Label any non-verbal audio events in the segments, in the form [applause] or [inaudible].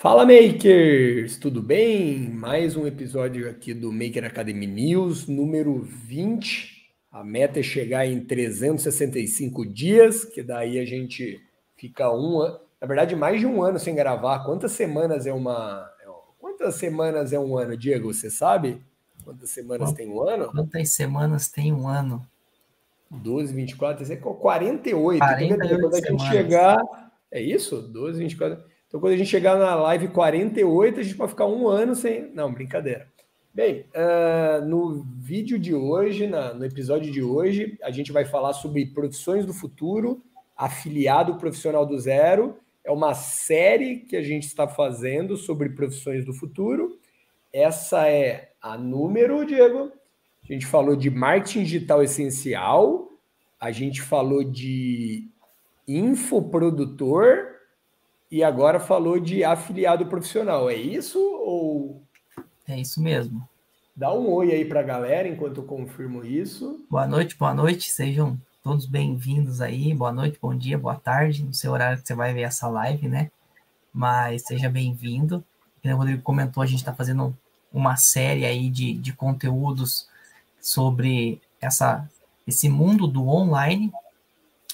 Fala Makers, tudo bem? Mais um episódio aqui do Maker Academy News, número 20. A meta é chegar em 365 dias, que daí a gente fica um ano, na verdade, mais de um ano sem gravar. Quantas semanas é uma. Quantas semanas é um ano, Diego? Você sabe? Quantas semanas tem um ano? Quantas semanas tem um ano? 12, 24, 48. 48 quando a gente chegar. É isso? 12, 24. Então, quando a gente chegar na live 48, a gente vai ficar um ano sem. Não, brincadeira. Bem, uh, no vídeo de hoje, na, no episódio de hoje, a gente vai falar sobre profissões do futuro, afiliado profissional do zero. É uma série que a gente está fazendo sobre profissões do futuro. Essa é a número, Diego. A gente falou de marketing digital essencial, a gente falou de infoprodutor e agora falou de afiliado profissional. É isso ou. É isso mesmo. Dá um oi aí para a galera enquanto eu confirmo isso. Boa noite, boa noite. Sejam todos bem-vindos aí. Boa noite, bom dia, boa tarde. No seu horário que você vai ver essa live, né? Mas seja bem-vindo. Como o Rodrigo comentou, a gente está fazendo uma série aí de, de conteúdos sobre essa, esse mundo do online.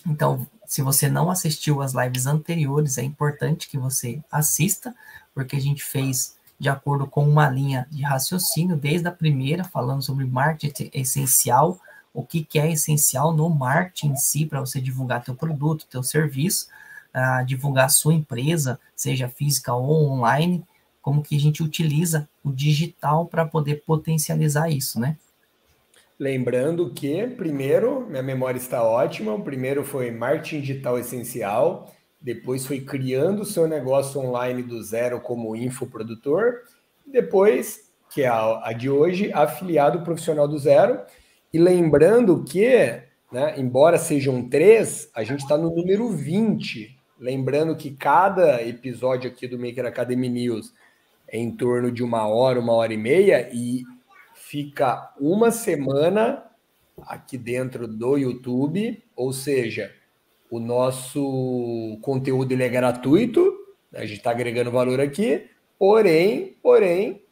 Então, se você não assistiu as lives anteriores, é importante que você assista, porque a gente fez de acordo com uma linha de raciocínio, desde a primeira, falando sobre marketing essencial, o que, que é essencial no marketing em si, para você divulgar teu produto, teu serviço, uh, divulgar sua empresa, seja física ou online, como que a gente utiliza o digital para poder potencializar isso, né? Lembrando que, primeiro, minha memória está ótima. O primeiro foi marketing digital essencial, depois foi criando o seu negócio online do zero como infoprodutor, depois, que é a, de hoje, afiliado profissional do zero. E lembrando que, né, embora sejam três, a gente está no número 20. Lembrando que cada episódio aqui do Maker Academy News é em torno de uma hora, uma hora e meia, e fica uma semana aqui dentro do YouTube, ou seja, o nosso conteúdo ele é gratuito, né? a gente está agregando valor aqui, porém, porém,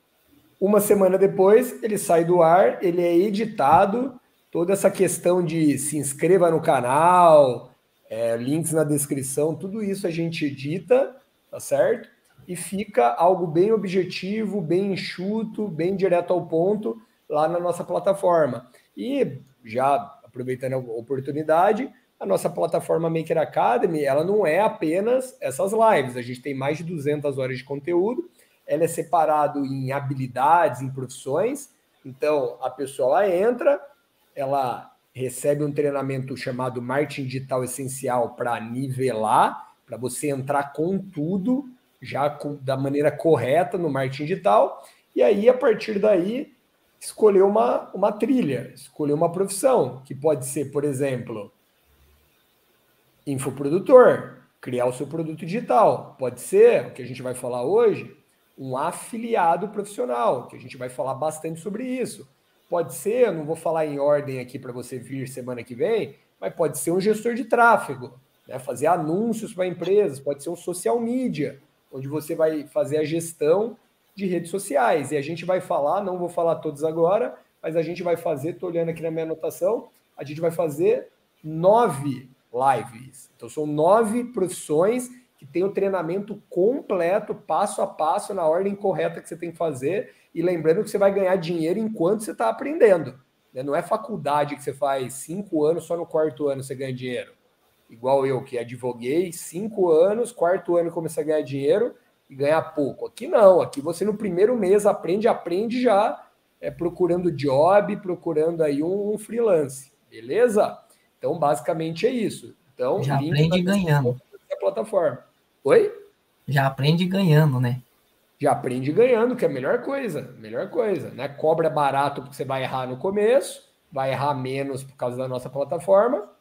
uma semana depois ele sai do ar, ele é editado, toda essa questão de se inscreva no canal, é, links na descrição, tudo isso a gente edita, tá certo? E fica algo bem objetivo, bem enxuto, bem direto ao ponto, lá na nossa plataforma. E já aproveitando a oportunidade, a nossa plataforma Maker Academy, ela não é apenas essas lives, a gente tem mais de 200 horas de conteúdo, ela é separado em habilidades, em profissões, então a pessoa entra, ela recebe um treinamento chamado Marketing Digital Essencial para nivelar, para você entrar com tudo, já com, da maneira correta no marketing digital, e aí a partir daí escolher uma, uma trilha, escolher uma profissão, que pode ser, por exemplo, infoprodutor, criar o seu produto digital. Pode ser, o que a gente vai falar hoje, um afiliado profissional, que a gente vai falar bastante sobre isso. Pode ser, não vou falar em ordem aqui para você vir semana que vem, mas pode ser um gestor de tráfego, né? fazer anúncios para empresas, pode ser um social media, onde você vai fazer a gestão de redes sociais. E a gente vai falar, não vou falar todos agora, mas a gente vai fazer, estou olhando aqui na minha anotação, a gente vai fazer nove lives. Então são nove profissões que tem o treinamento completo, passo a passo, na ordem correta que você tem que fazer. E lembrando que você vai ganhar dinheiro enquanto você está aprendendo. Né? Não é faculdade que você faz cinco anos, só no quarto ano você ganha dinheiro. Igual eu, que advoguei cinco anos, quarto ano comecei a ganhar dinheiro e ganhar pouco. Aqui não, aqui você no primeiro mês aprende, aprende já é, procurando job, procurando aí um, um freelance, beleza? Então, basicamente é isso. Então, já aprende ganhando. A plataforma. Oi? Já aprende ganhando, né? Já aprende ganhando, que é a melhor coisa, melhor coisa, né? Cobra barato porque você vai errar no começo, vai errar menos por causa da nossa plataforma,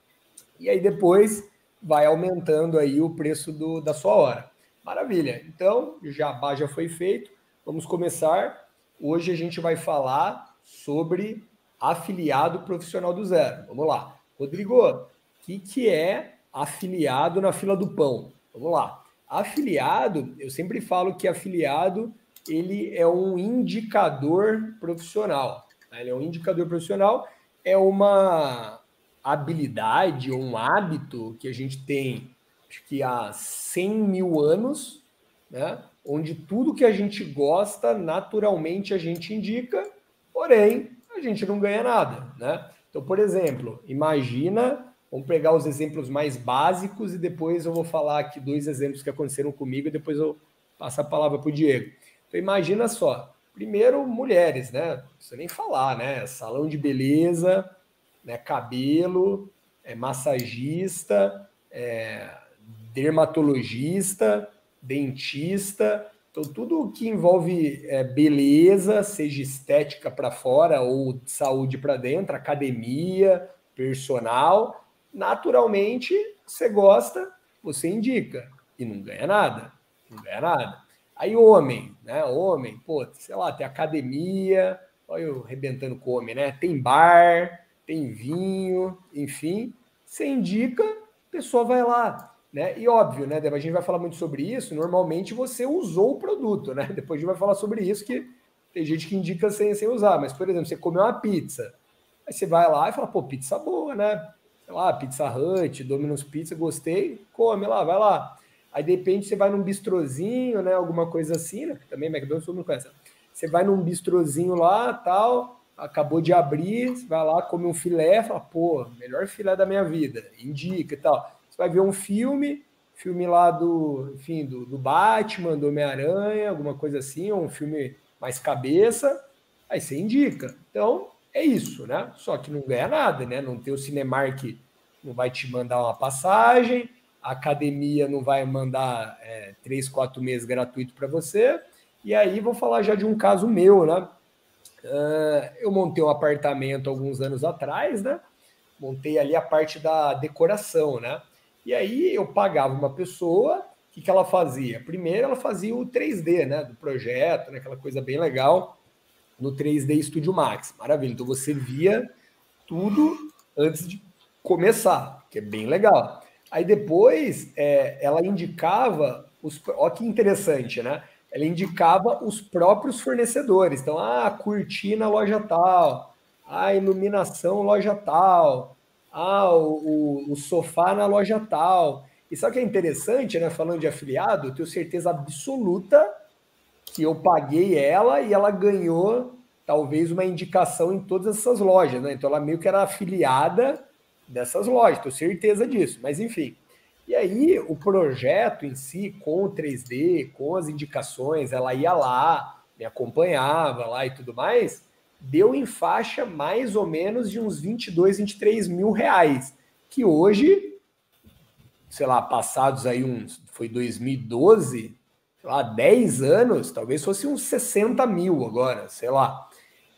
e aí depois vai aumentando aí o preço do, da sua hora. Maravilha. Então, jabá já foi feito. Vamos começar. Hoje a gente vai falar sobre afiliado profissional do zero. Vamos lá. Rodrigo, o que, que é afiliado na fila do pão? Vamos lá. Afiliado, eu sempre falo que afiliado ele é um indicador profissional. Tá? Ele é um indicador profissional, é uma habilidade, um hábito que a gente tem, acho que há 100 mil anos, né? onde tudo que a gente gosta, naturalmente a gente indica, porém, a gente não ganha nada. Né? Então, por exemplo, imagina, vamos pegar os exemplos mais básicos e depois eu vou falar aqui dois exemplos que aconteceram comigo e depois eu passo a palavra para o Diego. Então, imagina só, primeiro, mulheres, né? Não precisa nem falar, né? Salão de beleza, né? cabelo, é, massagista, é, dermatologista, dentista, então tudo que envolve é, beleza, seja estética para fora ou saúde para dentro, academia, personal, naturalmente você gosta, você indica e não ganha nada, não ganha nada. Aí homem, né? Homem, pô, sei lá, tem academia, olha eu arrebentando com homem, né? Tem bar, tem vinho, enfim, você indica, a pessoa vai lá. Né? E óbvio, né, A gente vai falar muito sobre isso. Normalmente você usou o produto, né? [laughs] Depois a gente vai falar sobre isso, que tem gente que indica sem, sem usar. Mas, por exemplo, você comeu uma pizza. Aí você vai lá e fala, pô, pizza boa, né? Sei lá, Pizza Hut, Domino's Pizza, gostei, come lá, vai lá. Aí de repente você vai num bistrozinho, né? Alguma coisa assim, né? Também McDonald's todo mundo conhece. Você vai num bistrozinho lá, tal, acabou de abrir, você vai lá, come um filé, fala, pô, melhor filé da minha vida, indica e tal. Você vai ver um filme, filme lá do, enfim, do, do Batman, do Homem-Aranha, alguma coisa assim, ou um filme mais cabeça, aí você indica. Então, é isso, né? Só que não ganha nada, né? Não tem o Cinemark, não vai te mandar uma passagem, a academia não vai mandar é, três, quatro meses gratuito para você. E aí vou falar já de um caso meu, né? Uh, eu montei um apartamento alguns anos atrás, né? Montei ali a parte da decoração, né? E aí eu pagava uma pessoa, o que, que ela fazia? Primeiro ela fazia o 3D, né? Do projeto, né? aquela coisa bem legal no 3D Studio Max. Maravilha. Então você via tudo antes de começar, que é bem legal. Aí depois é, ela indicava os. Olha que interessante, né? Ela indicava os próprios fornecedores. Então, ah, cortina loja tal, a iluminação loja tal, ah, o, o, o, sofá na loja tal. E sabe o que é interessante, né? Falando de afiliado, eu tenho certeza absoluta que eu paguei ela e ela ganhou talvez uma indicação em todas essas lojas, né? Então ela meio que era afiliada dessas lojas, tenho certeza disso. Mas enfim, e aí, o projeto em si, com o 3D, com as indicações, ela ia lá, me acompanhava lá e tudo mais, deu em faixa mais ou menos de uns 22, 23 mil reais, que hoje, sei lá, passados aí uns, foi 2012, sei lá, 10 anos, talvez fosse uns 60 mil agora, sei lá.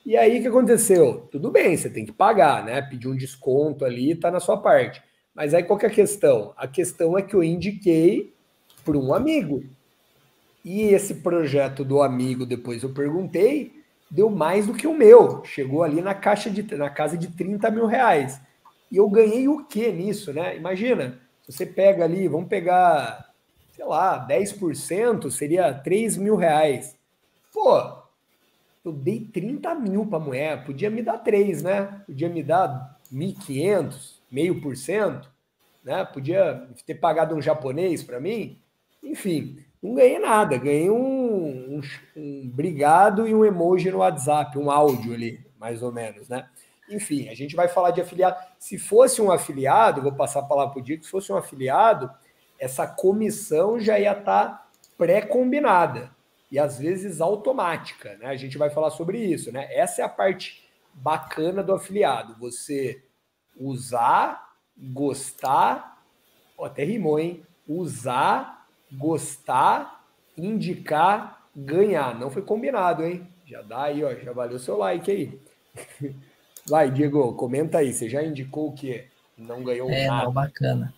E aí, o que aconteceu? Tudo bem, você tem que pagar, né? Pedir um desconto ali, tá na sua parte. Mas aí qual que é a questão? A questão é que eu indiquei para um amigo. E esse projeto do amigo, depois eu perguntei, deu mais do que o meu. Chegou ali na caixa de na casa de 30 mil reais. E eu ganhei o que nisso, né? Imagina, você pega ali, vamos pegar, sei lá, 10%, seria 3 mil reais. Pô, eu dei 30 mil para a mulher, podia me dar 3, né? Podia me dar 1.500, meio por cento, né? Podia ter pagado um japonês para mim. Enfim, não ganhei nada, ganhei um, um, um brigado e um emoji no WhatsApp, um áudio ali, mais ou menos, né? Enfim, a gente vai falar de afiliado. Se fosse um afiliado, vou passar a palavra para o Diego, se fosse um afiliado, essa comissão já ia estar tá pré-combinada e às vezes automática, né? A gente vai falar sobre isso, né? Essa é a parte bacana do afiliado. Você usar, gostar, ó, até rimou, hein? Usar, gostar, indicar, ganhar. Não foi combinado, hein? Já dá aí, ó, já valeu seu like aí. [laughs] Vai, Diego, comenta aí. Você já indicou o que não ganhou é, nada? Não, bacana.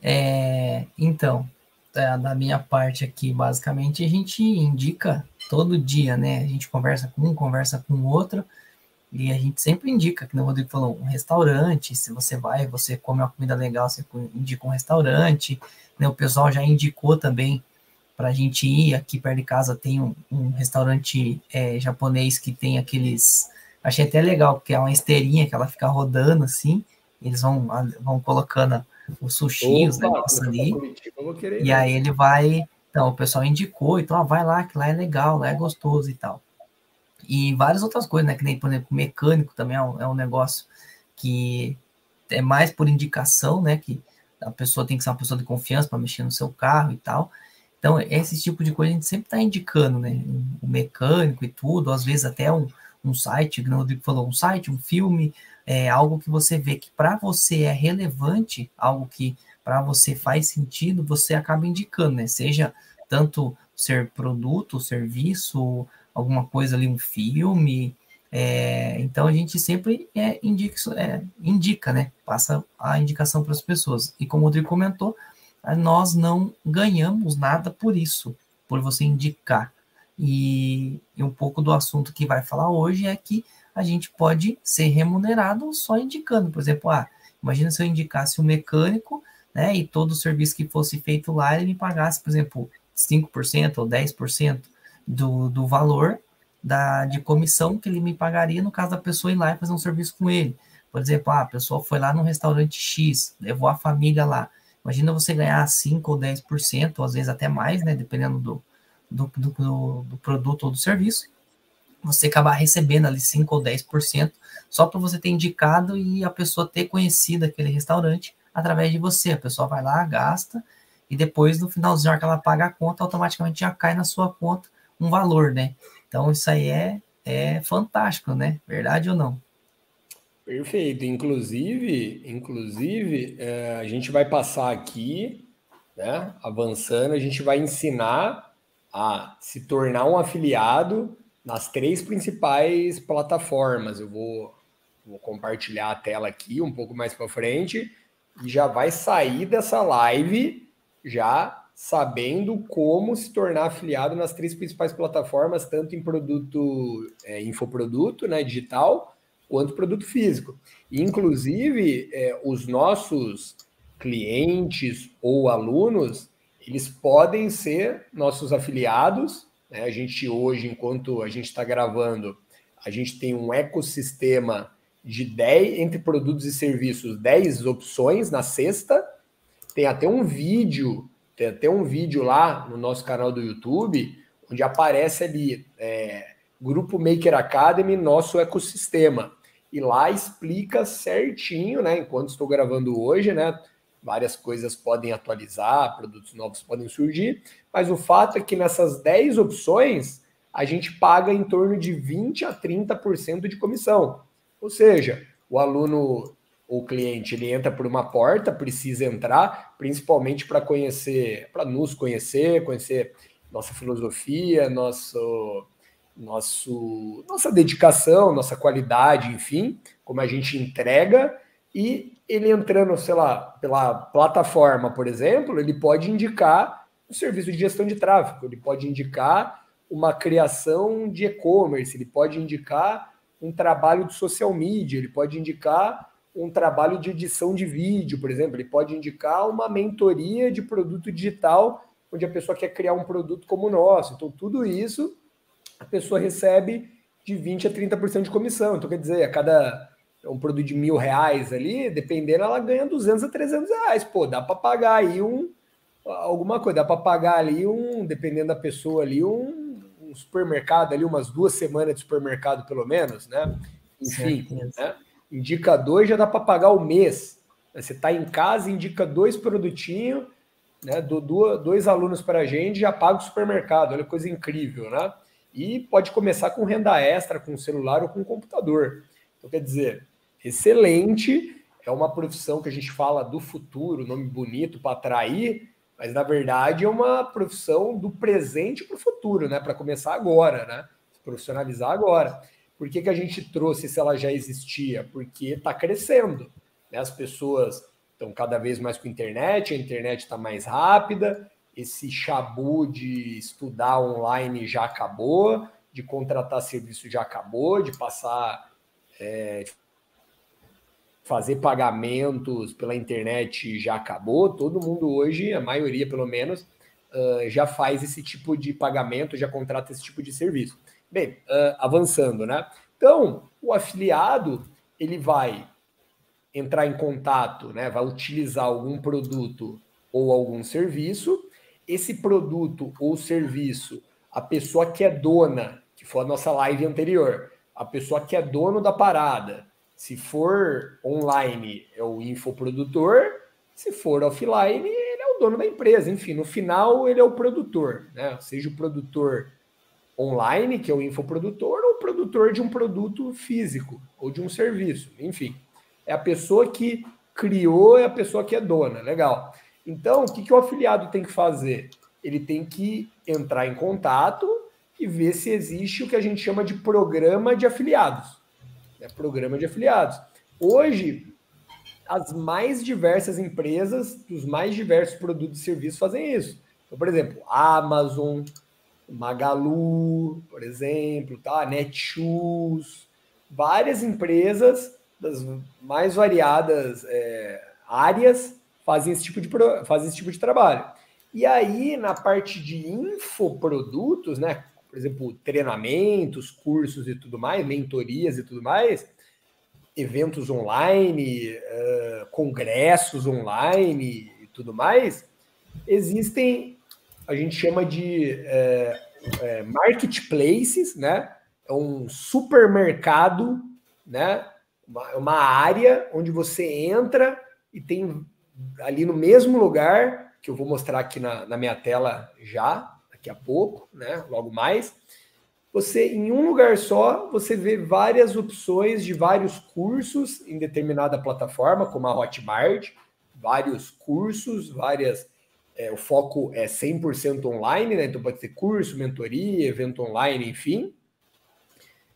É, então, é, da minha parte aqui, basicamente, a gente indica todo dia, né? A gente conversa com um, conversa com o outro, E a gente sempre indica, que o Rodrigo falou, um restaurante, se você vai, você come uma comida legal, você indica um restaurante, né? O pessoal já indicou também para a gente ir, aqui perto de casa tem um, um restaurante é, japonês que tem aqueles, achei até legal, porque é uma esteirinha que ela fica rodando assim, eles vão, vão colocando o sushi, os negócios ali, e aí ele vai, então o pessoal indicou, então ó, vai lá, que lá é legal, lá é gostoso e tal. E várias outras coisas, né? Que nem, por exemplo, mecânico também é um, é um negócio que é mais por indicação, né? Que a pessoa tem que ser uma pessoa de confiança para mexer no seu carro e tal. Então, esse tipo de coisa a gente sempre está indicando, né? O mecânico e tudo, às vezes até um, um site, o Rodrigo falou, um site, um filme, é algo que você vê que para você é relevante, algo que para você faz sentido, você acaba indicando, né? Seja tanto ser produto, serviço, alguma coisa ali, um filme. É, então a gente sempre é, indica, é, indica, né? Passa a indicação para as pessoas. E como o Rodrigo comentou, nós não ganhamos nada por isso, por você indicar. E, e, um pouco do assunto que vai falar hoje é que a gente pode ser remunerado só indicando. Por exemplo, ah, imagina se eu indicasse um mecânico, né, e todo o serviço que fosse feito lá, ele me pagasse, por exemplo, 5% ou 10% do, do valor da, de comissão que ele me pagaria no caso da pessoa ir lá e fazer um serviço com ele. Por exemplo, ah, a pessoa foi lá no restaurante X, levou a família lá. Imagina você ganhar 5 ou 10%, ou às vezes até mais, né? Dependendo do, do, do, do produto ou do serviço. Você acabar recebendo ali 5 ou 10% só para você ter indicado e a pessoa ter conhecido aquele restaurante através de você. A pessoa vai lá, gasta, e depois, no finalzinho, que ela paga a conta, automaticamente já cai na sua conta um valor, né? Então isso aí é, é fantástico, né? Verdade ou não? Perfeito. Inclusive, inclusive é, a gente vai passar aqui, né? Avançando, a gente vai ensinar a se tornar um afiliado nas três principais plataformas. Eu vou, vou compartilhar a tela aqui um pouco mais para frente e já vai sair dessa live já sabendo como se tornar afiliado nas três principais plataformas, tanto em produto, é, infoproduto, né, digital, quanto produto físico. Inclusive, é, os nossos clientes ou alunos, eles podem ser nossos afiliados. Né? A gente hoje, enquanto a gente está gravando, a gente tem um ecossistema de 10, entre produtos e serviços, 10 opções na sexta. Tem até um vídeo tem até um vídeo lá no nosso canal do YouTube, onde aparece ali é, Grupo Maker Academy, nosso ecossistema. E lá explica certinho, né? Enquanto estou gravando hoje, né? Várias coisas podem atualizar, produtos novos podem surgir, mas o fato é que nessas 10 opções a gente paga em torno de 20 a 30% de comissão. Ou seja, o aluno o cliente ele entra por uma porta, precisa entrar, principalmente para conhecer, para nos conhecer, conhecer nossa filosofia, nosso, nosso, nossa dedicação, nossa qualidade, enfim, como a gente entrega. E ele entrando, sei lá, pela plataforma, por exemplo, ele pode indicar um serviço de gestão de tráfego, ele pode indicar uma criação de e-commerce, ele pode indicar um trabalho de social media, ele pode indicar um trabalho de edição de vídeo, por exemplo, ele pode indicar uma mentoria de produto digital, onde a pessoa quer criar um produto como o nosso. Então, tudo isso a pessoa recebe de 20% a 30% de comissão. Então, quer dizer, a cada um produto de mil reais ali, dependendo, ela ganha 200 a 300 reais. Pô, dá para pagar aí um alguma coisa, dá para pagar ali um, dependendo da pessoa ali, um, um, supermercado ali, umas duas semanas de supermercado pelo menos, né? Enfim, né? Indica dois, já dá para pagar o mês. Você está em casa, indica dois produtinhos, né? Do, dois alunos para a gente, já paga o supermercado. Olha coisa incrível, né? E pode começar com renda extra, com celular ou com computador. Então, quer dizer, excelente. É uma profissão que a gente fala do futuro, nome bonito para atrair, mas na verdade é uma profissão do presente para o futuro, né? Para começar agora, né? Se profissionalizar agora. Por que, que a gente trouxe se ela já existia? Porque está crescendo. Né? As pessoas estão cada vez mais com internet, a internet está mais rápida, esse chabu de estudar online já acabou, de contratar serviço já acabou, de passar é, fazer pagamentos pela internet já acabou. Todo mundo hoje, a maioria pelo menos, uh, já faz esse tipo de pagamento, já contrata esse tipo de serviço. Bem, uh, avançando, né? Então, o afiliado ele vai entrar em contato, né? Vai utilizar algum produto ou algum serviço. Esse produto ou serviço, a pessoa que é dona, que foi a nossa live anterior, a pessoa que é dono da parada, se for online, é o infoprodutor. Se for offline, ele é o dono da empresa. Enfim, no final, ele é o produtor, né? Seja o produtor online, que é o infoprodutor, ou produtor de um produto físico ou de um serviço. Enfim, é a pessoa que criou, é a pessoa que é dona. Legal. Então, o que, que o afiliado tem que fazer? Ele tem que entrar em contato e ver se existe o que a gente chama de programa de afiliados né, programa de afiliados. Hoje, as mais diversas empresas, dos mais diversos produtos e serviços fazem isso. Então, por exemplo, Amazon, Magalu, por exemplo, tá? Netshoes, várias empresas das mais variadas é, áreas fazem esse, tipo de, fazem esse tipo de trabalho. E aí, na parte de infoprodutos, né? por exemplo, treinamentos, cursos e tudo mais, mentorias e tudo mais, eventos online, uh, congressos online e tudo mais, existem, a gente chama de uh, uh, marketplaces, né? É um supermercado, né? Uma, uma área onde você entra e tem ali no mesmo lugar, que eu vou mostrar aqui na, na minha tela já, daqui a pouco, né? Logo mais. Você, em um lugar só, você vê várias opções de vários cursos em determinada plataforma, como a Hotmart, vários cursos, várias. É, o foco é 100% online, né? Então pode ter curso, mentoria, evento online, enfim.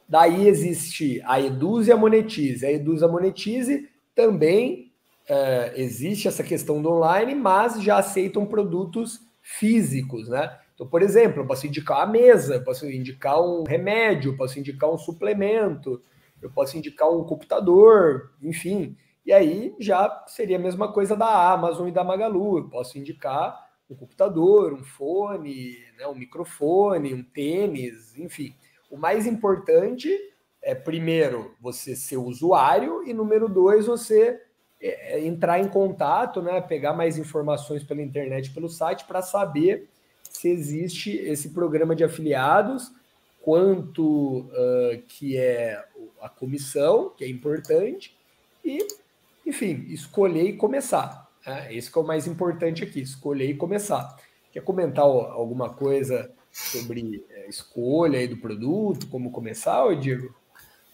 Daí existe a Eduz e a Monetize. A Eduz e a Monetize também é, existe essa questão do online, mas já aceitam produtos físicos, né? Então, por exemplo, eu posso indicar a mesa, eu posso indicar um remédio, eu posso indicar um suplemento, eu posso indicar um computador, enfim. E aí já seria a mesma coisa da Amazon e da Magalu. Eu posso indicar um computador, um fone, né, um microfone, um tênis, enfim. O mais importante é, primeiro, você ser usuário e, número dois, você é, entrar em contato, né, pegar mais informações pela internet, pelo site, para saber se existe esse programa de afiliados, quanto uh, que é a comissão, que é importante, e, enfim, escolher e começar. Né? Esse que é o mais importante aqui, escolher e começar. Quer comentar alguma coisa sobre é, escolha aí do produto, como começar, Diego?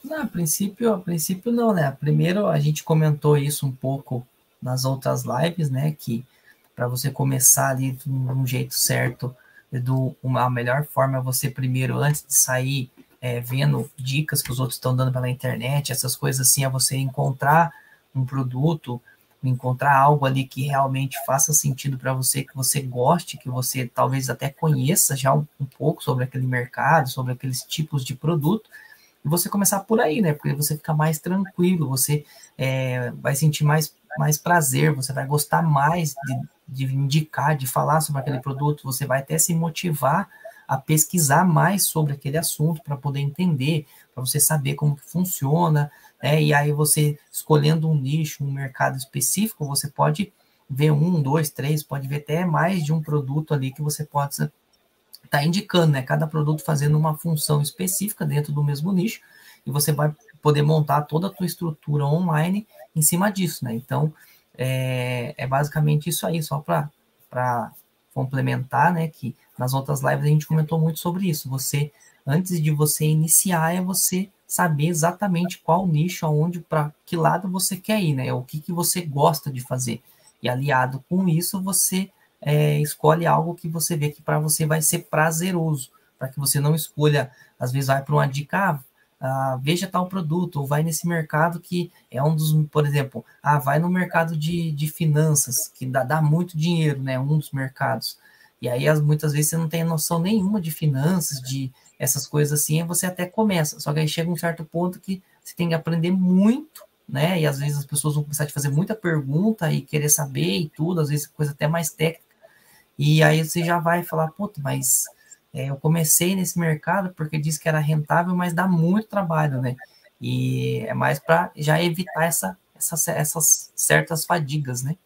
Não, a princípio, a princípio não, né? Primeiro a gente comentou isso um pouco nas outras lives, né? Que para você começar ali de um jeito certo, do, uma, a melhor forma é você primeiro, antes de sair é, vendo dicas que os outros estão dando pela internet, essas coisas assim, é você encontrar um produto, encontrar algo ali que realmente faça sentido para você, que você goste, que você talvez até conheça já um, um pouco sobre aquele mercado, sobre aqueles tipos de produto, e você começar por aí, né? Porque você fica mais tranquilo, você é, vai sentir mais, mais prazer, você vai gostar mais de, de indicar, de falar sobre aquele produto, você vai até se motivar a pesquisar mais sobre aquele assunto para poder entender, para você saber como que funciona, né? E aí você escolhendo um nicho, um mercado específico, você pode ver um, dois, três, pode ver até mais de um produto ali que você pode está indicando, né? Cada produto fazendo uma função específica dentro do mesmo nicho, e você vai poder montar toda a tua estrutura online em cima disso, né? Então, é, é basicamente isso aí, só para complementar, né? Que nas outras lives a gente comentou muito sobre isso. Você, antes de você iniciar, é você saber exatamente qual nicho, aonde, para que lado você quer ir, né? O que, que você gosta de fazer. E aliado com isso, você é, escolhe algo que você vê que para você vai ser prazeroso, para que você não escolha, às vezes vai para uma dica, ah, ah, veja tal produto, ou vai nesse mercado que é um dos, por exemplo, ah, vai no mercado de, de finanças, que dá, dá muito dinheiro, né? Um dos mercados. E aí, as, muitas vezes, você não tem noção nenhuma de finanças, de essas coisas assim, você até começa. Só que aí chega um certo ponto que você tem que aprender muito, né? E às vezes as pessoas vão começar a te fazer muita pergunta e querer saber e tudo, às vezes coisa até mais técnica. E aí você já vai falar, puta, mas é, eu comecei nesse mercado porque disse que era rentável, mas dá muito trabalho, né? E é mais para já evitar essa, essa, essas certas fadigas, né?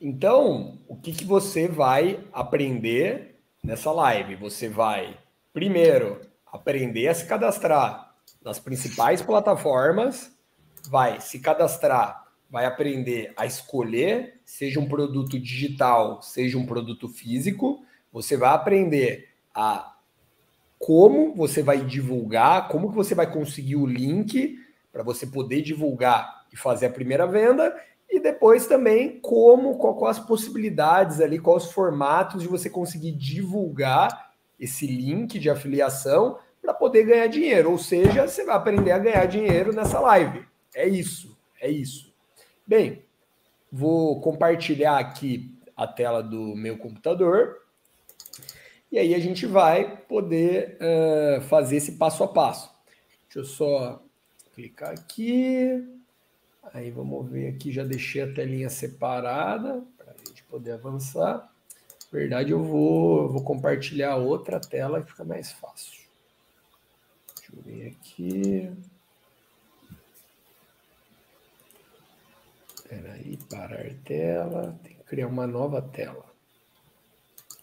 Então, o que, que você vai aprender nessa live? Você vai, primeiro, aprender a se cadastrar nas principais plataformas, vai se cadastrar, vai aprender a escolher, seja um produto digital, seja um produto físico, você vai aprender a como você vai divulgar, como que você vai conseguir o link para você poder divulgar e fazer a primeira venda. E depois também como, quais as possibilidades ali, quais os formatos de você conseguir divulgar esse link de afiliação para poder ganhar dinheiro. Ou seja, você vai aprender a ganhar dinheiro nessa live. É isso, é isso. Bem, vou compartilhar aqui a tela do meu computador. E aí a gente vai poder uh, fazer esse passo a passo. Deixa eu só clicar aqui. Aí vamos ver aqui, já deixei a telinha separada para a gente poder avançar. Verdade, eu vou, vou compartilhar outra tela que fica mais fácil. Deixa eu ver aqui. Espera aí, parar tela. Tem que criar uma nova tela.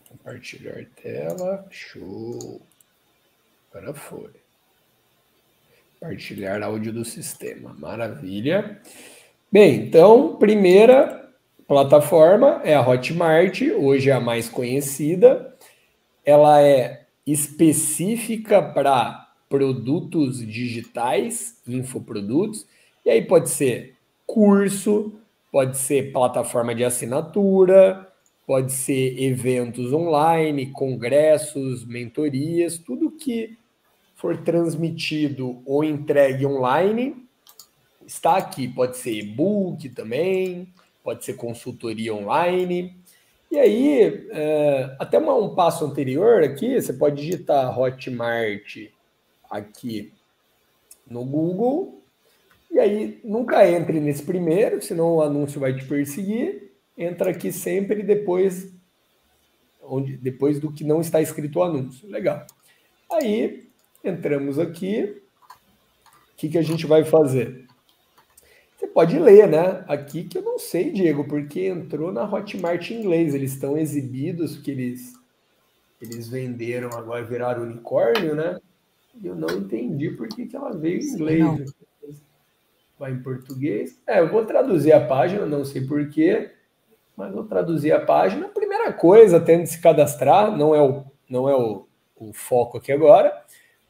Compartilhar tela. Show. Agora foi. Compartilhar áudio do sistema. Maravilha. Bem, então, primeira plataforma é a Hotmart, hoje é a mais conhecida. Ela é específica para produtos digitais, infoprodutos, e aí pode ser curso, pode ser plataforma de assinatura, pode ser eventos online, congressos, mentorias, tudo que for transmitido ou entregue online, está aqui. Pode ser e-book também, pode ser consultoria online. E aí, é, até uma, um passo anterior aqui, você pode digitar Hotmart aqui no Google. E aí, nunca entre nesse primeiro, senão o anúncio vai te perseguir. Entra aqui sempre depois, onde, depois do que não está escrito o anúncio. Legal. Aí, Entramos aqui. O que, que a gente vai fazer? Você pode ler, né? Aqui que eu não sei, Diego, porque entrou na Hotmart em inglês. Eles estão exibidos, que eles, eles venderam, agora viraram unicórnio, né? E eu não entendi por que, que ela veio em inglês. Não. Vai em português. É, eu vou traduzir a página, não sei porquê, mas vou traduzir a página. Primeira coisa, tendo de se cadastrar, não é o, não é o, o foco aqui agora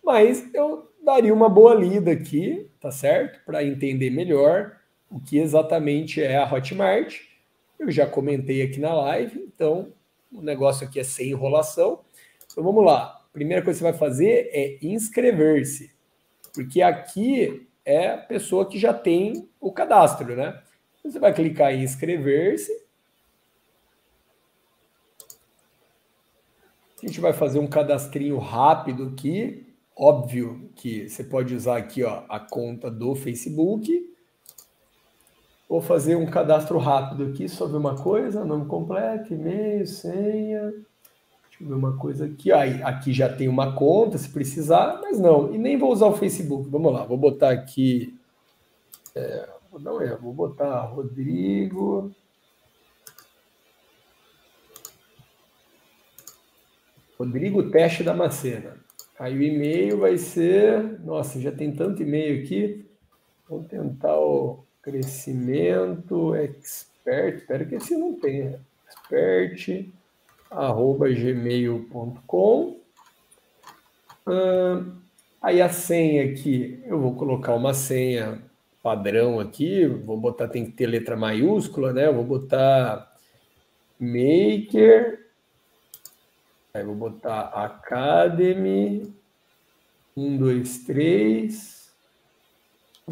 mas eu daria uma boa lida aqui, tá certo? Para entender melhor o que exatamente é a Hotmart. Eu já comentei aqui na live, então o negócio aqui é sem enrolação. Então vamos lá. Primeira coisa que você vai fazer é inscrever-se, porque aqui é a pessoa que já tem o cadastro, né? Você vai clicar em inscrever-se. A gente vai fazer um cadastrinho rápido aqui. Óbvio que você pode usar aqui ó, a conta do Facebook. Vou fazer um cadastro rápido aqui, ver uma coisa, nome completo, e-mail, senha. Deixa eu ver uma coisa aqui. Ah, aqui já tem uma conta, se precisar, mas não. E nem vou usar o Facebook. Vamos lá, vou botar aqui. É, vou um erro, vou botar Rodrigo. Rodrigo Teste da Macena. Aí o e-mail vai ser. Nossa, já tem tanto e-mail aqui. Vamos tentar o crescimento expert. Espero que esse não tenha. Expert arroba gmail.com. aí a senha aqui, eu vou colocar uma senha padrão aqui, vou botar, tem que ter letra maiúscula, né? Eu vou botar maker Aí vou botar Academy. Um, dois, três.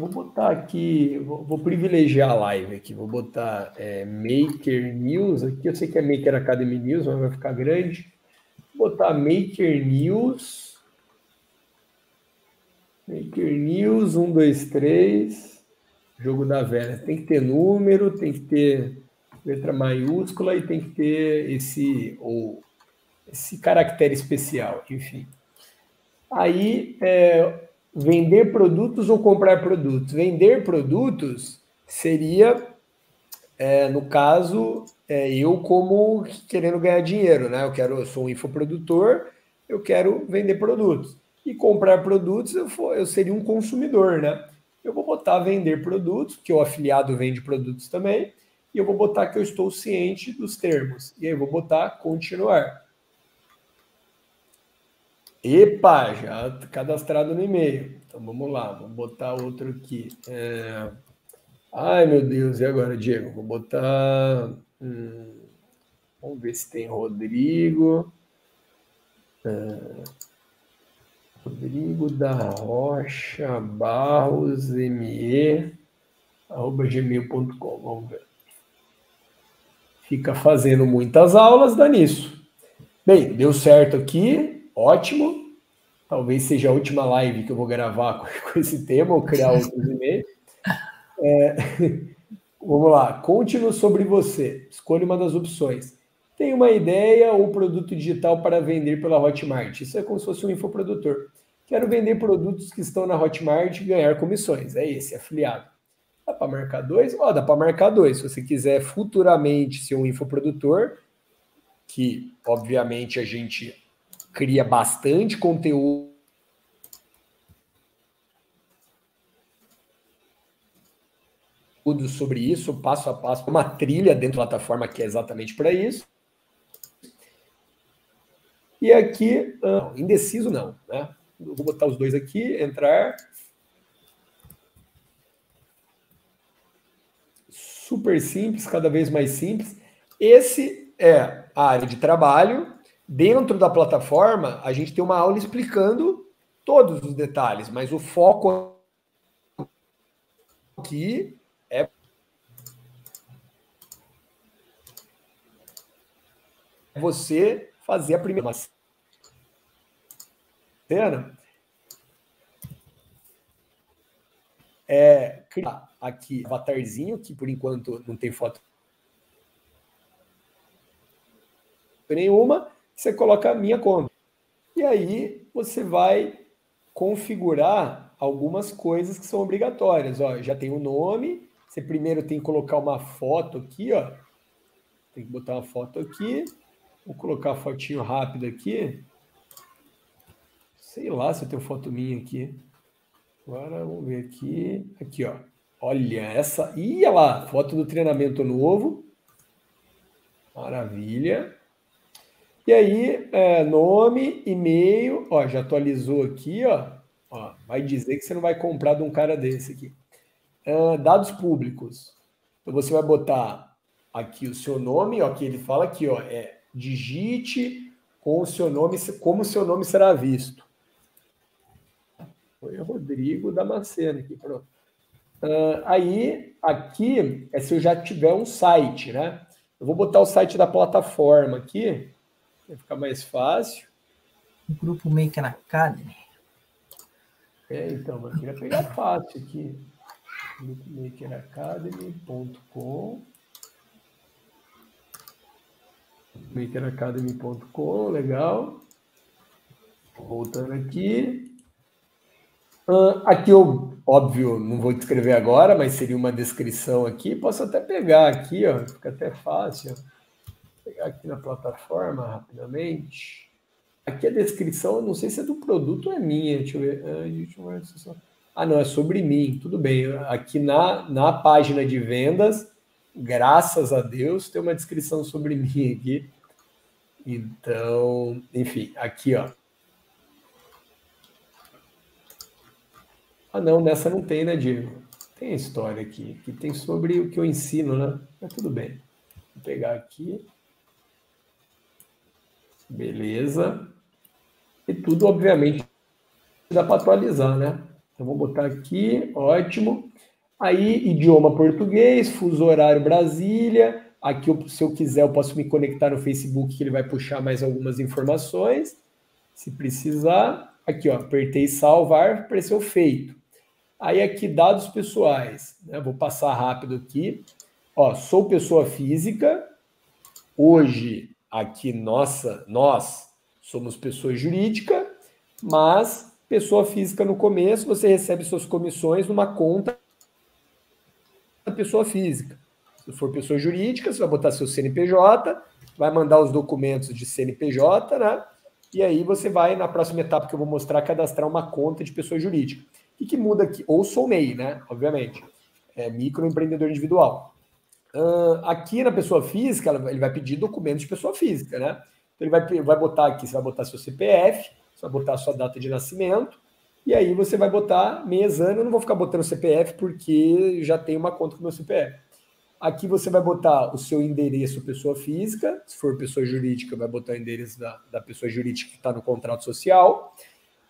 Vou botar aqui, vou, vou privilegiar a live aqui. Vou botar é, Maker News aqui. Eu sei que é Maker Academy News, mas vai ficar grande. Vou botar Maker News. Maker News, 1, 2, 3. Jogo da velha. Tem que ter número, tem que ter letra maiúscula e tem que ter esse, ou, esse caractere especial, enfim. Aí, é, vender produtos ou comprar produtos? Vender produtos seria, é, no caso, é, eu como querendo ganhar dinheiro, né? Eu quero, eu sou um infoprodutor, eu quero vender produtos. E comprar produtos, eu, for, eu seria um consumidor, né? Eu vou botar vender produtos, que o afiliado vende produtos também, e eu vou botar que eu estou ciente dos termos. E aí eu vou botar continuar. Epa, já cadastrado no e-mail. Então vamos lá, vou botar outro aqui. É... Ai meu Deus, e agora, Diego? Vou botar. Hum... Vamos ver se tem Rodrigo. É... Rodrigo da Rocha Barros ME arroba gmail.com. Vamos ver. Fica fazendo muitas aulas, dá nisso. Bem, deu certo aqui ótimo. Talvez seja a última live que eu vou gravar com [laughs] esse tema, ou criar outros [laughs] e-mails. É, [laughs] vamos lá, conte-nos sobre você. Escolha uma das opções. Tem uma ideia ou produto digital para vender pela Hotmart. Isso é como se fosse um infoprodutor. Quero vender produtos que estão na Hotmart e ganhar comissões. É esse, afiliado. Dá para marcar dois? Ó, dá para marcar dois. Se você quiser futuramente ser um infoprodutor, que obviamente a gente cria bastante conteúdo sobre isso, passo a passo, uma trilha dentro da plataforma que é exatamente para isso. E aqui, não, indeciso não, né? vou botar os dois aqui, entrar. Super simples, cada vez mais simples. Esse é a área de trabalho, Dentro da plataforma, a gente tem uma aula explicando todos os detalhes, mas o foco aqui é você fazer a primeira cena. É criar aqui avatarzinho, que por enquanto não tem foto nenhuma, você coloca a minha conta. E aí você vai configurar algumas coisas que são obrigatórias. Ó, já tem o nome, você primeiro tem que colocar uma foto aqui, ó. Tem que botar uma foto aqui. Vou colocar a fotinho rápido aqui. Sei lá se eu tenho foto minha aqui. Agora vamos ver aqui. Aqui, ó. Olha essa. Olha lá, foto do treinamento novo. Maravilha. E aí, é, nome, e-mail, ó, já atualizou aqui, ó, ó, vai dizer que você não vai comprar de um cara desse aqui. Uh, dados públicos. Então você vai botar aqui o seu nome, ó, que ele fala aqui, ó, é digite com o seu nome, como o seu nome será visto. Foi o Rodrigo Damasceno aqui, pronto. Uh, aí, aqui é se eu já tiver um site, né? Eu vou botar o site da plataforma aqui. Vai ficar mais fácil. O grupo Maker Academy. É, então, eu queria pegar fácil aqui. makeracademy.com makeracademy.com, legal. Voltando aqui. Aqui eu, óbvio, não vou descrever agora, mas seria uma descrição aqui. Posso até pegar aqui, ó, fica até fácil. Ó pegar aqui na plataforma rapidamente. Aqui a descrição, eu não sei se é do produto ou é minha. Deixa eu ver. Ah, ah, não, é sobre mim. Tudo bem. Aqui na, na página de vendas, graças a Deus, tem uma descrição sobre [laughs] mim aqui. Então, enfim, aqui, ó. Ah, não, nessa não tem, né, Diego? Tem a história aqui, que tem sobre o que eu ensino, né? Mas tudo bem. Vou pegar aqui. Beleza. E tudo, obviamente, dá para atualizar, né? Então, vou botar aqui, ótimo. Aí, idioma português, fuso horário Brasília. Aqui, se eu quiser, eu posso me conectar no Facebook, que ele vai puxar mais algumas informações, se precisar. Aqui, ó, apertei salvar, apareceu feito. Aí aqui, dados pessoais. Né? Vou passar rápido aqui. Ó, sou pessoa física. Hoje, aqui, nossa, nós somos pessoa jurídica, mas pessoa física no começo, você recebe suas comissões numa conta da pessoa física. Se for pessoa jurídica, você vai botar seu CNPJ, vai mandar os documentos de CNPJ, né? E aí você vai, na próxima etapa que eu vou mostrar, cadastrar uma conta de pessoa jurídica. O que, muda aqui? Ou sou MEI, né? Obviamente. É microempreendedor individual. Uh, aqui na pessoa física, ele vai pedir documentos de pessoa física, né? Então ele vai, vai botar aqui, você vai botar seu CPF, você vai botar sua data de nascimento, e aí você vai botar mês, ano. Eu não vou ficar botando CPF porque já tem uma conta com meu CPF. Aqui você vai botar o seu endereço pessoa física, se for pessoa jurídica, vai botar o endereço da, da pessoa jurídica que está no contrato social.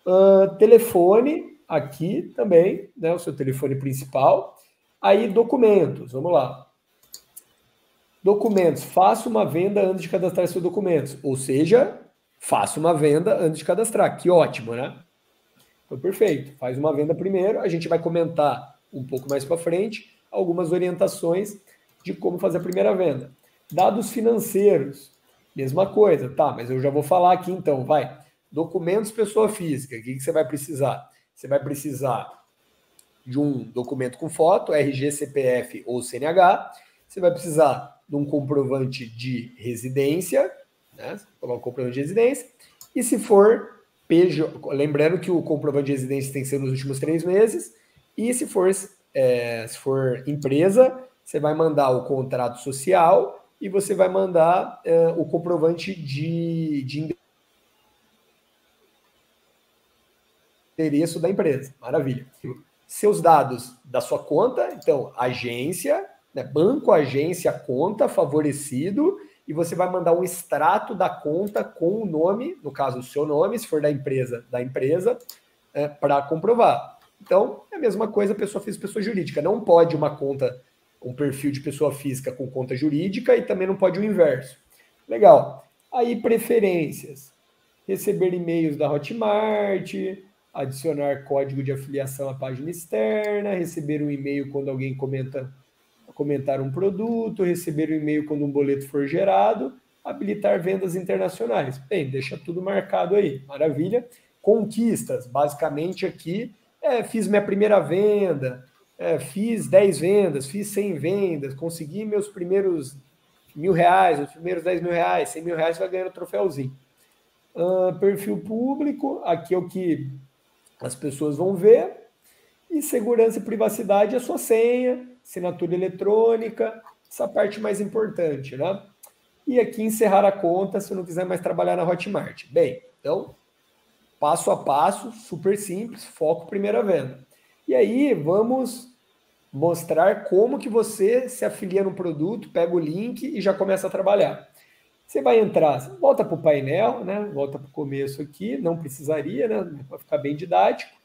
Uh, telefone, aqui também, né, o seu telefone principal. Aí, documentos, vamos lá. Documentos, faça uma venda antes de cadastrar seus documentos. Ou seja, faça uma venda antes de cadastrar. Que ótimo, né? Foi perfeito. Faz uma venda primeiro, a gente vai comentar um pouco mais para frente algumas orientações de como fazer a primeira venda. Dados financeiros, mesma coisa, tá? Mas eu já vou falar aqui então, vai. Documentos pessoa física, o que, que você vai precisar? Você vai precisar de um documento com foto, RG, CPF ou CNH. Você vai precisar de um comprovante de residência, né? Colocar um comprovante de residência. E se for PJ, lembrando que o comprovante de residência tem que ser nos últimos três meses. E se for, é, se for empresa, você vai mandar o contrato social e você vai mandar uh, o comprovante de, de endereço da empresa. Maravilha. Seus dados da sua conta, então, agência, né, banco, agência, conta, favorecido, e você vai mandar um extrato da conta com o nome, no caso, o seu nome, se for da empresa, da empresa, é, para comprovar. Então, é a mesma coisa, pessoa física, pessoa jurídica. Não pode uma conta um perfil de pessoa física com conta jurídica e também não pode o inverso. Legal. Aí, preferências. Receber e-mails da Hotmart, adicionar código de afiliação à página externa, receber um e-mail quando alguém comenta comentar um produto, receber um e-mail quando um boleto for gerado, habilitar vendas internacionais. Bem, deixa tudo marcado aí. Maravilha. Conquistas, basicamente aqui, é, fiz minha primeira venda, é, fiz 10 vendas, fiz 100 vendas, consegui meus primeiros mil reais, os primeiros 10 mil reais, 100 mil reais, vai ganhando o troféuzinho. Uh, perfil público, aqui é o que as pessoas vão ver. E segurança e privacidade, a sua senha, assinatura eletrônica, essa parte mais importante, né? E aqui encerrar a conta se não quiser mais trabalhar na Hotmart. Bem, então, passo a passo, super simples, foco primeira venda. E aí, vamos mostrar como que você se afilia no produto, pega o link e já começa a trabalhar. Você vai entrar, volta para o painel, né? Volta para o começo aqui, não precisaria, né? Vai ficar bem didático.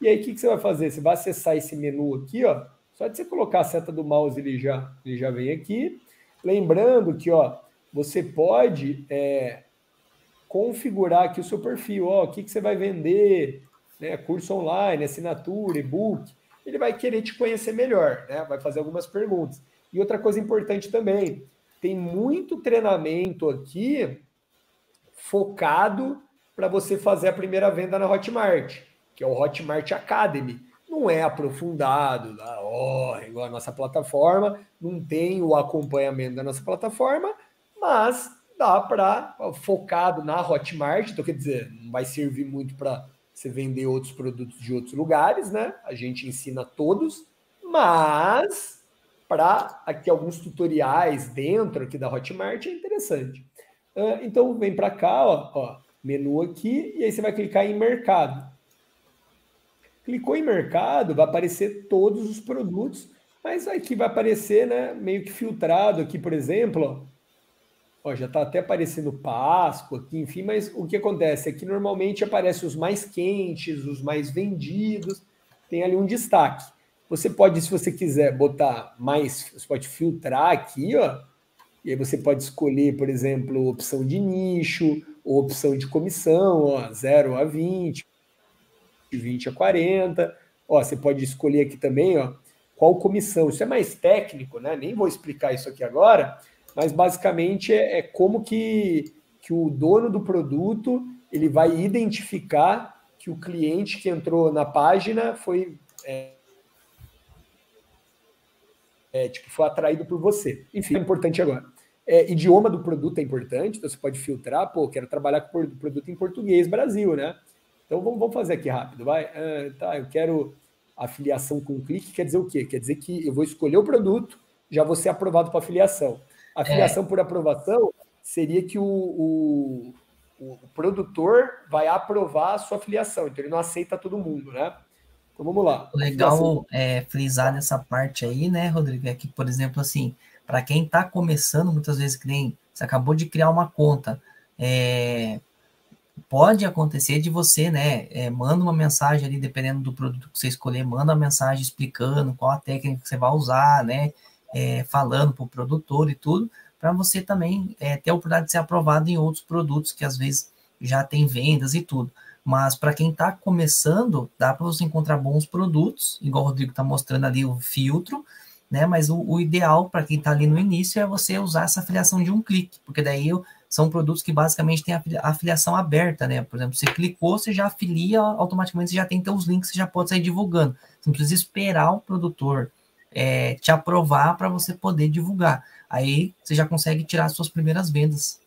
E aí, o que, que você vai fazer? Você vai acessar esse menu aqui, ó. Só de você colocar a seta do mouse, ele já, ele já vem aqui. Lembrando que, ó, você pode é, configurar aqui o seu perfil, ó, o que, que você vai vender, né? Curso online, assinatura, e-book ele vai querer te conhecer melhor, né? Vai fazer algumas perguntas. E outra coisa importante também, tem muito treinamento aqui focado para você fazer a primeira venda na Hotmart, que é o Hotmart Academy. Não é aprofundado, oh, igual a nossa plataforma, não tem o acompanhamento da nossa plataforma, mas dá para focado na Hotmart, então quer dizer, não vai servir muito para você vender outros produtos de outros lugares, né? A gente ensina todos, mas para aqui alguns tutoriais dentro aqui da Hotmart é interessante. Então vem para cá, ó, ó, menu aqui, e aí você vai clicar em mercado. Clicou em mercado, vai aparecer todos os produtos, mas aqui vai aparecer, né, meio que filtrado aqui, por exemplo, ó, Ó, já está até aparecendo Páscoa aqui, enfim, mas o que acontece é que normalmente aparecem os mais quentes, os mais vendidos, tem ali um destaque. Você pode, se você quiser, botar mais, você pode filtrar aqui, ó, e aí você pode escolher, por exemplo, opção de nicho, opção de comissão, ó, 0 a 20. 20 a 40. Ó, você pode escolher aqui também, ó, qual comissão. Isso é mais técnico, né? Nem vou explicar isso aqui agora, mas basicamente é, é como que, que o dono do produto ele vai identificar que o cliente que entrou na página foi é, é, tipo, foi atraído por você. Enfim, é importante agora. É, idioma do produto é importante, então você pode filtrar, pô, quero trabalhar com produto em português, Brasil, né? Então vamos, vamos fazer aqui rápido, vai. Ah, tá, eu quero afiliação com clique, quer dizer o quê? Quer dizer que eu vou escolher o produto, já vou ser aprovado para afiliação. Afiliação é. por aprovação seria que o, o, o, produtor vai aprovar a sua afiliação, então ele não aceita todo mundo, né? Então vamos lá. Legal é, frisar nessa parte aí, né, Rodrigo? É que, por exemplo, assim, para quem está começando, muitas vezes que nem você acabou de criar uma conta, é, pode acontecer de você, né, é, manda uma mensagem ali, dependendo do produto que você escolher, manda uma mensagem explicando qual a técnica que você vai usar, né, é, falando para o produtor e tudo, para você também é, ter a oportunidade de ser aprovado em outros produtos que às vezes já tem vendas e tudo. Mas para quem está começando, dá para você encontrar bons produtos, igual o Rodrigo está mostrando ali o filtro, né? Mas o, o ideal para quem está ali no início é você usar essa afiliação de um clique, porque daí são produtos que basicamente têm a afiliação aberta, né? Por exemplo, você clicou, você já afilia, automaticamente você já tem os links, você já pode sair divulgando. Você não precisa esperar o produtor é, te aprovar para você poder divulgar. Aí você já consegue tirar suas primeiras vendas.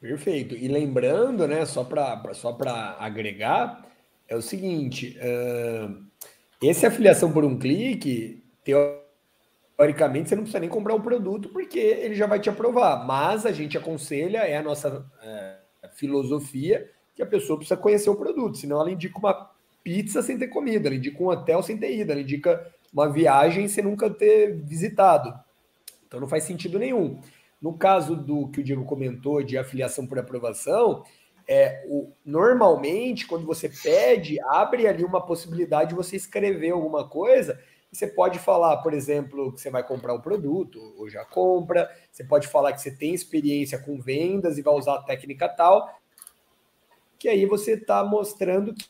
Perfeito. E lembrando, né, só para só agregar, é o seguinte: uh, esse afiliação por um clique, teoricamente, teoricamente, você não precisa nem comprar o produto, porque ele já vai te aprovar. Mas a gente aconselha, é a nossa é, filosofia, que a pessoa precisa conhecer o produto, senão ela indica uma pizza sem ter comida, ela indica um hotel sem ter ido, ela indica uma viagem sem nunca ter visitado. Então não faz sentido nenhum. No caso do que o Diego comentou de afiliação por aprovação, é, o, normalmente, quando você pede, abre ali uma possibilidade de você escrever alguma coisa você pode falar, por exemplo, que você vai comprar um produto ou já compra. Você pode falar que você tem experiência com vendas e vai usar a técnica tal. Que aí você está mostrando que,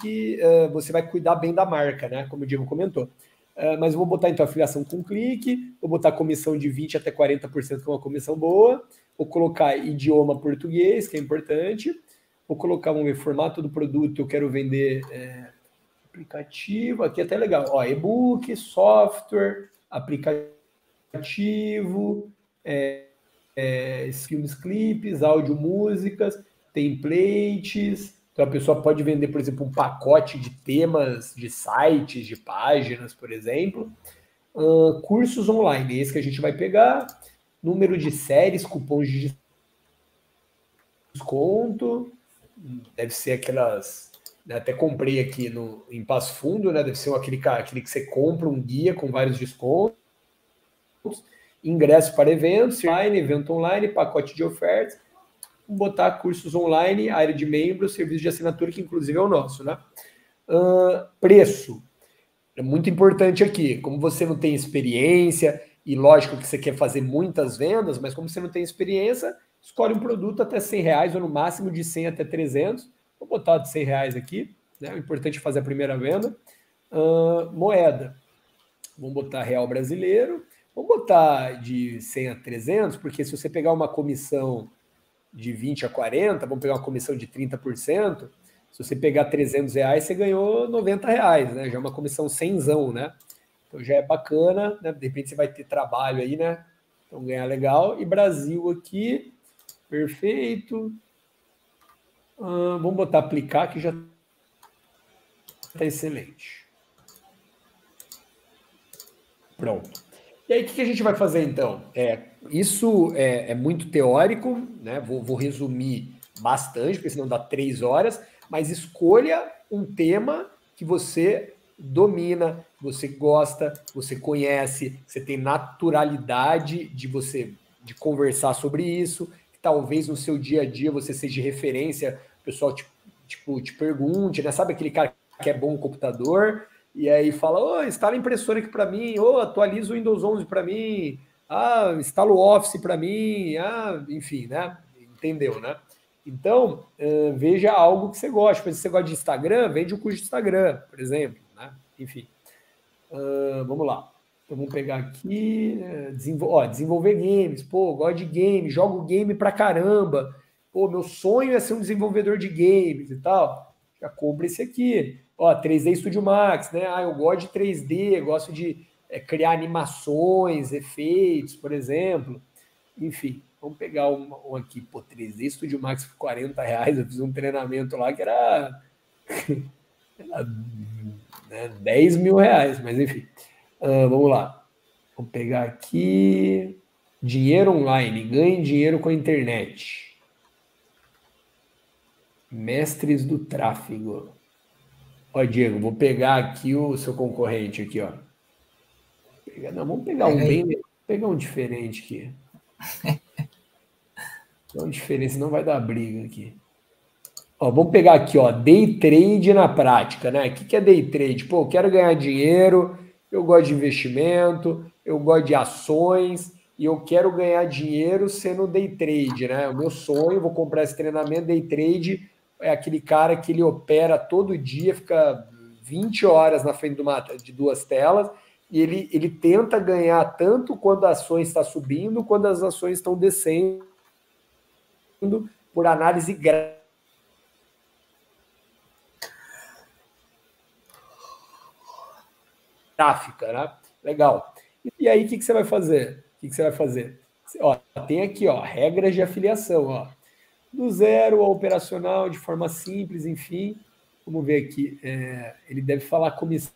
que uh, você vai cuidar bem da marca, né? Como o Diego comentou. Uh, mas vou botar então afiliação com clique, vou botar comissão de 20 até 40%, que é uma comissão boa. Vou colocar idioma português, que é importante. Vou colocar, vamos ver, formato do produto, eu quero vender. É, aplicativo, aqui é até legal, ó, e-book, software, aplicativo, é, é, filmes, clipes, áudio, músicas, templates. Então a pessoa pode vender, por exemplo, um pacote de temas, de sites, de páginas, por exemplo. Uh, cursos online, esse que a gente vai pegar. Número de séries, cupons de desconto. Deve ser aquelas né, até comprei aqui no, em Passo Fundo, né? Deve ser aquele, aquele que você compra um guia com vários descontos. Ingresso para eventos, online, evento online, pacote de ofertas. Botar cursos online, área de membros, serviço de assinatura, que inclusive é o nosso, né? Uh, preço. É muito importante aqui. Como você não tem experiência, e lógico que você quer fazer muitas vendas, mas como você não tem experiência, escolhe um produto até 100 reais, ou no máximo de 100 até 300 Vou botar de 100 reais aqui, né? O importante é fazer a primeira venda. Uh, moeda. Vamos botar real brasileiro. Vamos botar de 100 a 300, porque se você pegar uma comissão de 20 a 40, vamos pegar uma comissão de 30%, se você pegar 300 reais, você ganhou 90 reais, né? Já é uma comissão cenzão, né? Então já é bacana, né? De repente você vai ter trabalho aí, né? Então ganhar legal. E Brasil aqui, perfeito. Uh, vamos botar aplicar que já está excelente. Pronto. E aí, o que a gente vai fazer então? É, isso é, é muito teórico, né? Vou, vou, resumir bastante, porque senão dá três horas, mas escolha um tema que você domina, você gosta, você conhece, você tem naturalidade de você de conversar sobre isso, que talvez no seu dia a dia você seja referência pessoal te, tipo, te pergunte, né? Sabe aquele cara que é bom no computador e aí fala, ô, oh, instala a impressora aqui para mim, ô, oh, atualiza o Windows 11 para mim, ah, instala o Office para mim, ah, enfim, né? Entendeu, né? Então, uh, veja algo que você gosta. Se você gosta de Instagram, vende o curso de Instagram, por exemplo. Né? Enfim. Uh, vamos lá. Então, vamos pegar aqui. Uh, desenvol ó, desenvolver games. Pô, gosto de game, jogo game pra caramba. Pô, meu sonho é ser um desenvolvedor de games e tal. Já compra esse aqui. Ó, 3D Studio Max, né? Ah, eu gosto de 3D, gosto de é, criar animações, efeitos, por exemplo. Enfim, Vamos pegar um, um aqui, pô, 3D Studio Max por 40 reais. Eu fiz um treinamento lá que era, [laughs] era né, 10 mil reais, mas enfim. Uh, vamos lá. Vamos pegar aqui. Dinheiro online. Ganhe dinheiro com a internet. Mestres do tráfego. Ó, Diego, vou pegar aqui o seu concorrente aqui, ó. Não, vamos pegar um bem, pegar um diferente aqui. [laughs] Diferença não vai dar briga aqui. Ó, vamos pegar aqui, ó, day trade na prática, né? O que, que é day trade? Pô, eu quero ganhar dinheiro, eu gosto de investimento, eu gosto de ações e eu quero ganhar dinheiro sendo day trade, né? O meu sonho, vou comprar esse treinamento day trade, é aquele cara que ele opera todo dia, fica 20 horas na frente de, uma, de duas telas e ele, ele tenta ganhar tanto quando a ações está subindo, quando as ações estão descendo por análise gráfica, né? Legal. E aí, o que, que você vai fazer? O que, que você vai fazer? Ó, tem aqui, ó, regras de afiliação, ó. Do zero ao operacional, de forma simples, enfim. Vamos ver aqui. É, ele deve falar comissão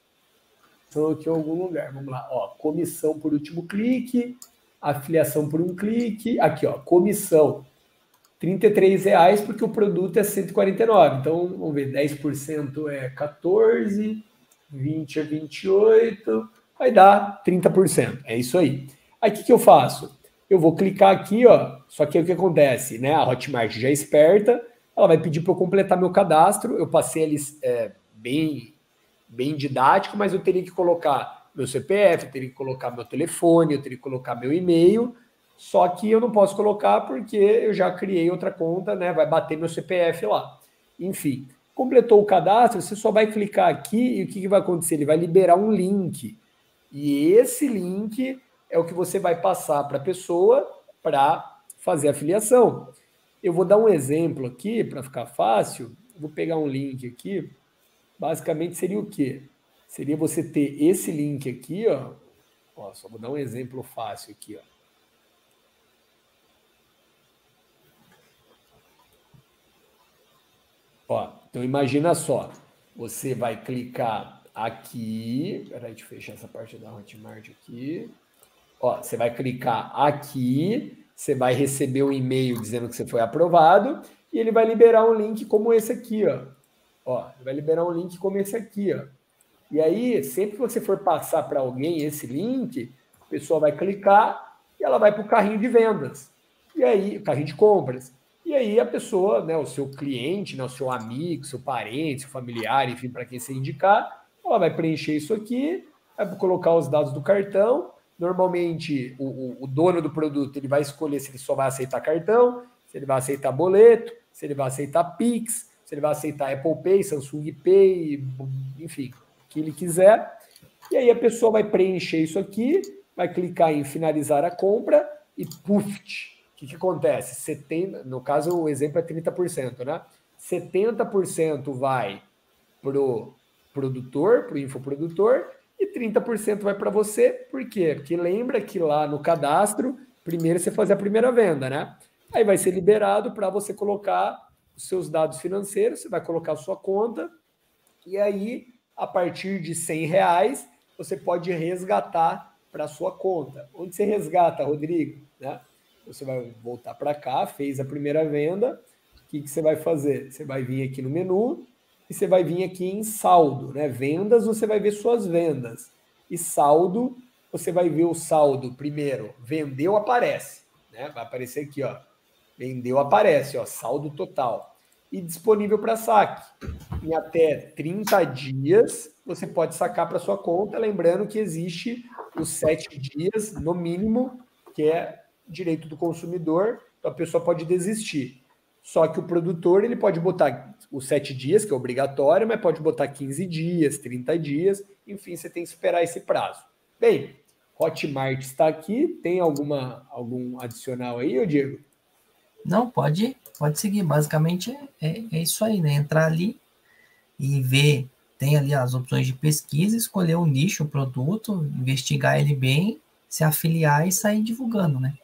aqui em algum lugar. Vamos lá, ó. Comissão por último clique, afiliação por um clique. Aqui, ó, comissão 33 reais porque o produto é 149. Então, vamos ver, 10% é 14, 20 é 28, vai dar 30%. É isso aí. Aí o que, que eu faço? Eu vou clicar aqui, ó. Só que o que acontece, né? A Hotmart já é esperta, ela vai pedir para eu completar meu cadastro. Eu passei ali é, bem, bem didático, mas eu teria que colocar meu CPF, eu teria que colocar meu telefone, eu teria que colocar meu e-mail só que eu não posso colocar porque eu já criei outra conta, né? Vai bater meu CPF lá. Enfim, completou o cadastro, você só vai clicar aqui e o que, que vai acontecer? Ele vai liberar um link. E esse link é o que você vai passar para a pessoa para fazer a filiação. Eu vou dar um exemplo aqui para ficar fácil. Vou pegar um link aqui. Basicamente seria o quê? Seria você ter esse link aqui, ó. ó só vou dar um exemplo fácil aqui, ó. Ó, então imagina só, você vai clicar aqui, peraí, deixa eu fechar essa parte da Hotmart aqui. Ó, você vai clicar aqui, você vai receber um e-mail dizendo que você foi aprovado e ele vai liberar um link como esse aqui, ó. Ó, vai liberar um link como esse aqui, ó. E aí, sempre que você for passar para alguém esse link, a pessoa vai clicar e ela vai para o carrinho de vendas. E aí, o carrinho de compras. E aí a pessoa, né, o seu cliente, né, o seu amigo, seu parente, seu familiar, enfim, para quem você indicar, ela vai preencher isso aqui, vai colocar os dados do cartão. Normalmente, o, o, o dono do produto ele vai escolher se ele só vai aceitar cartão, se ele vai aceitar boleto, se ele vai aceitar Pix, se ele vai aceitar Apple Pay, Samsung Pay, enfim, o que ele quiser. E aí a pessoa vai preencher isso aqui, vai clicar em finalizar a compra e puf, que, que acontece? 70, no caso, o exemplo é 30%, né? 70% vai para o produtor, para o infoprodutor, e 30% vai para você. Por quê? Porque lembra que lá no cadastro, primeiro você faz a primeira venda, né? Aí vai ser liberado para você colocar os seus dados financeiros, você vai colocar a sua conta, e aí, a partir de 100 reais, você pode resgatar para sua conta. Onde você resgata, Rodrigo? Né? Você vai voltar para cá, fez a primeira venda. O que, que você vai fazer? Você vai vir aqui no menu e você vai vir aqui em saldo, né? Vendas, você vai ver suas vendas. E saldo, você vai ver o saldo primeiro. Vendeu, aparece. Né? Vai aparecer aqui, ó. Vendeu, aparece, ó. Saldo total. E disponível para saque. Em até 30 dias, você pode sacar para sua conta. Lembrando que existe os sete dias, no mínimo, que é direito do consumidor, então a pessoa pode desistir. Só que o produtor ele pode botar os sete dias, que é obrigatório, mas pode botar 15 dias, 30 dias, enfim, você tem que esperar esse prazo. Bem, Hotmart está aqui, tem alguma algum adicional aí, Diego? Não, pode, pode seguir. Basicamente é, é isso aí, né? Entrar ali e ver, tem ali as opções de pesquisa, escolher o nicho, o produto, investigar ele bem, se afiliar e sair divulgando, né?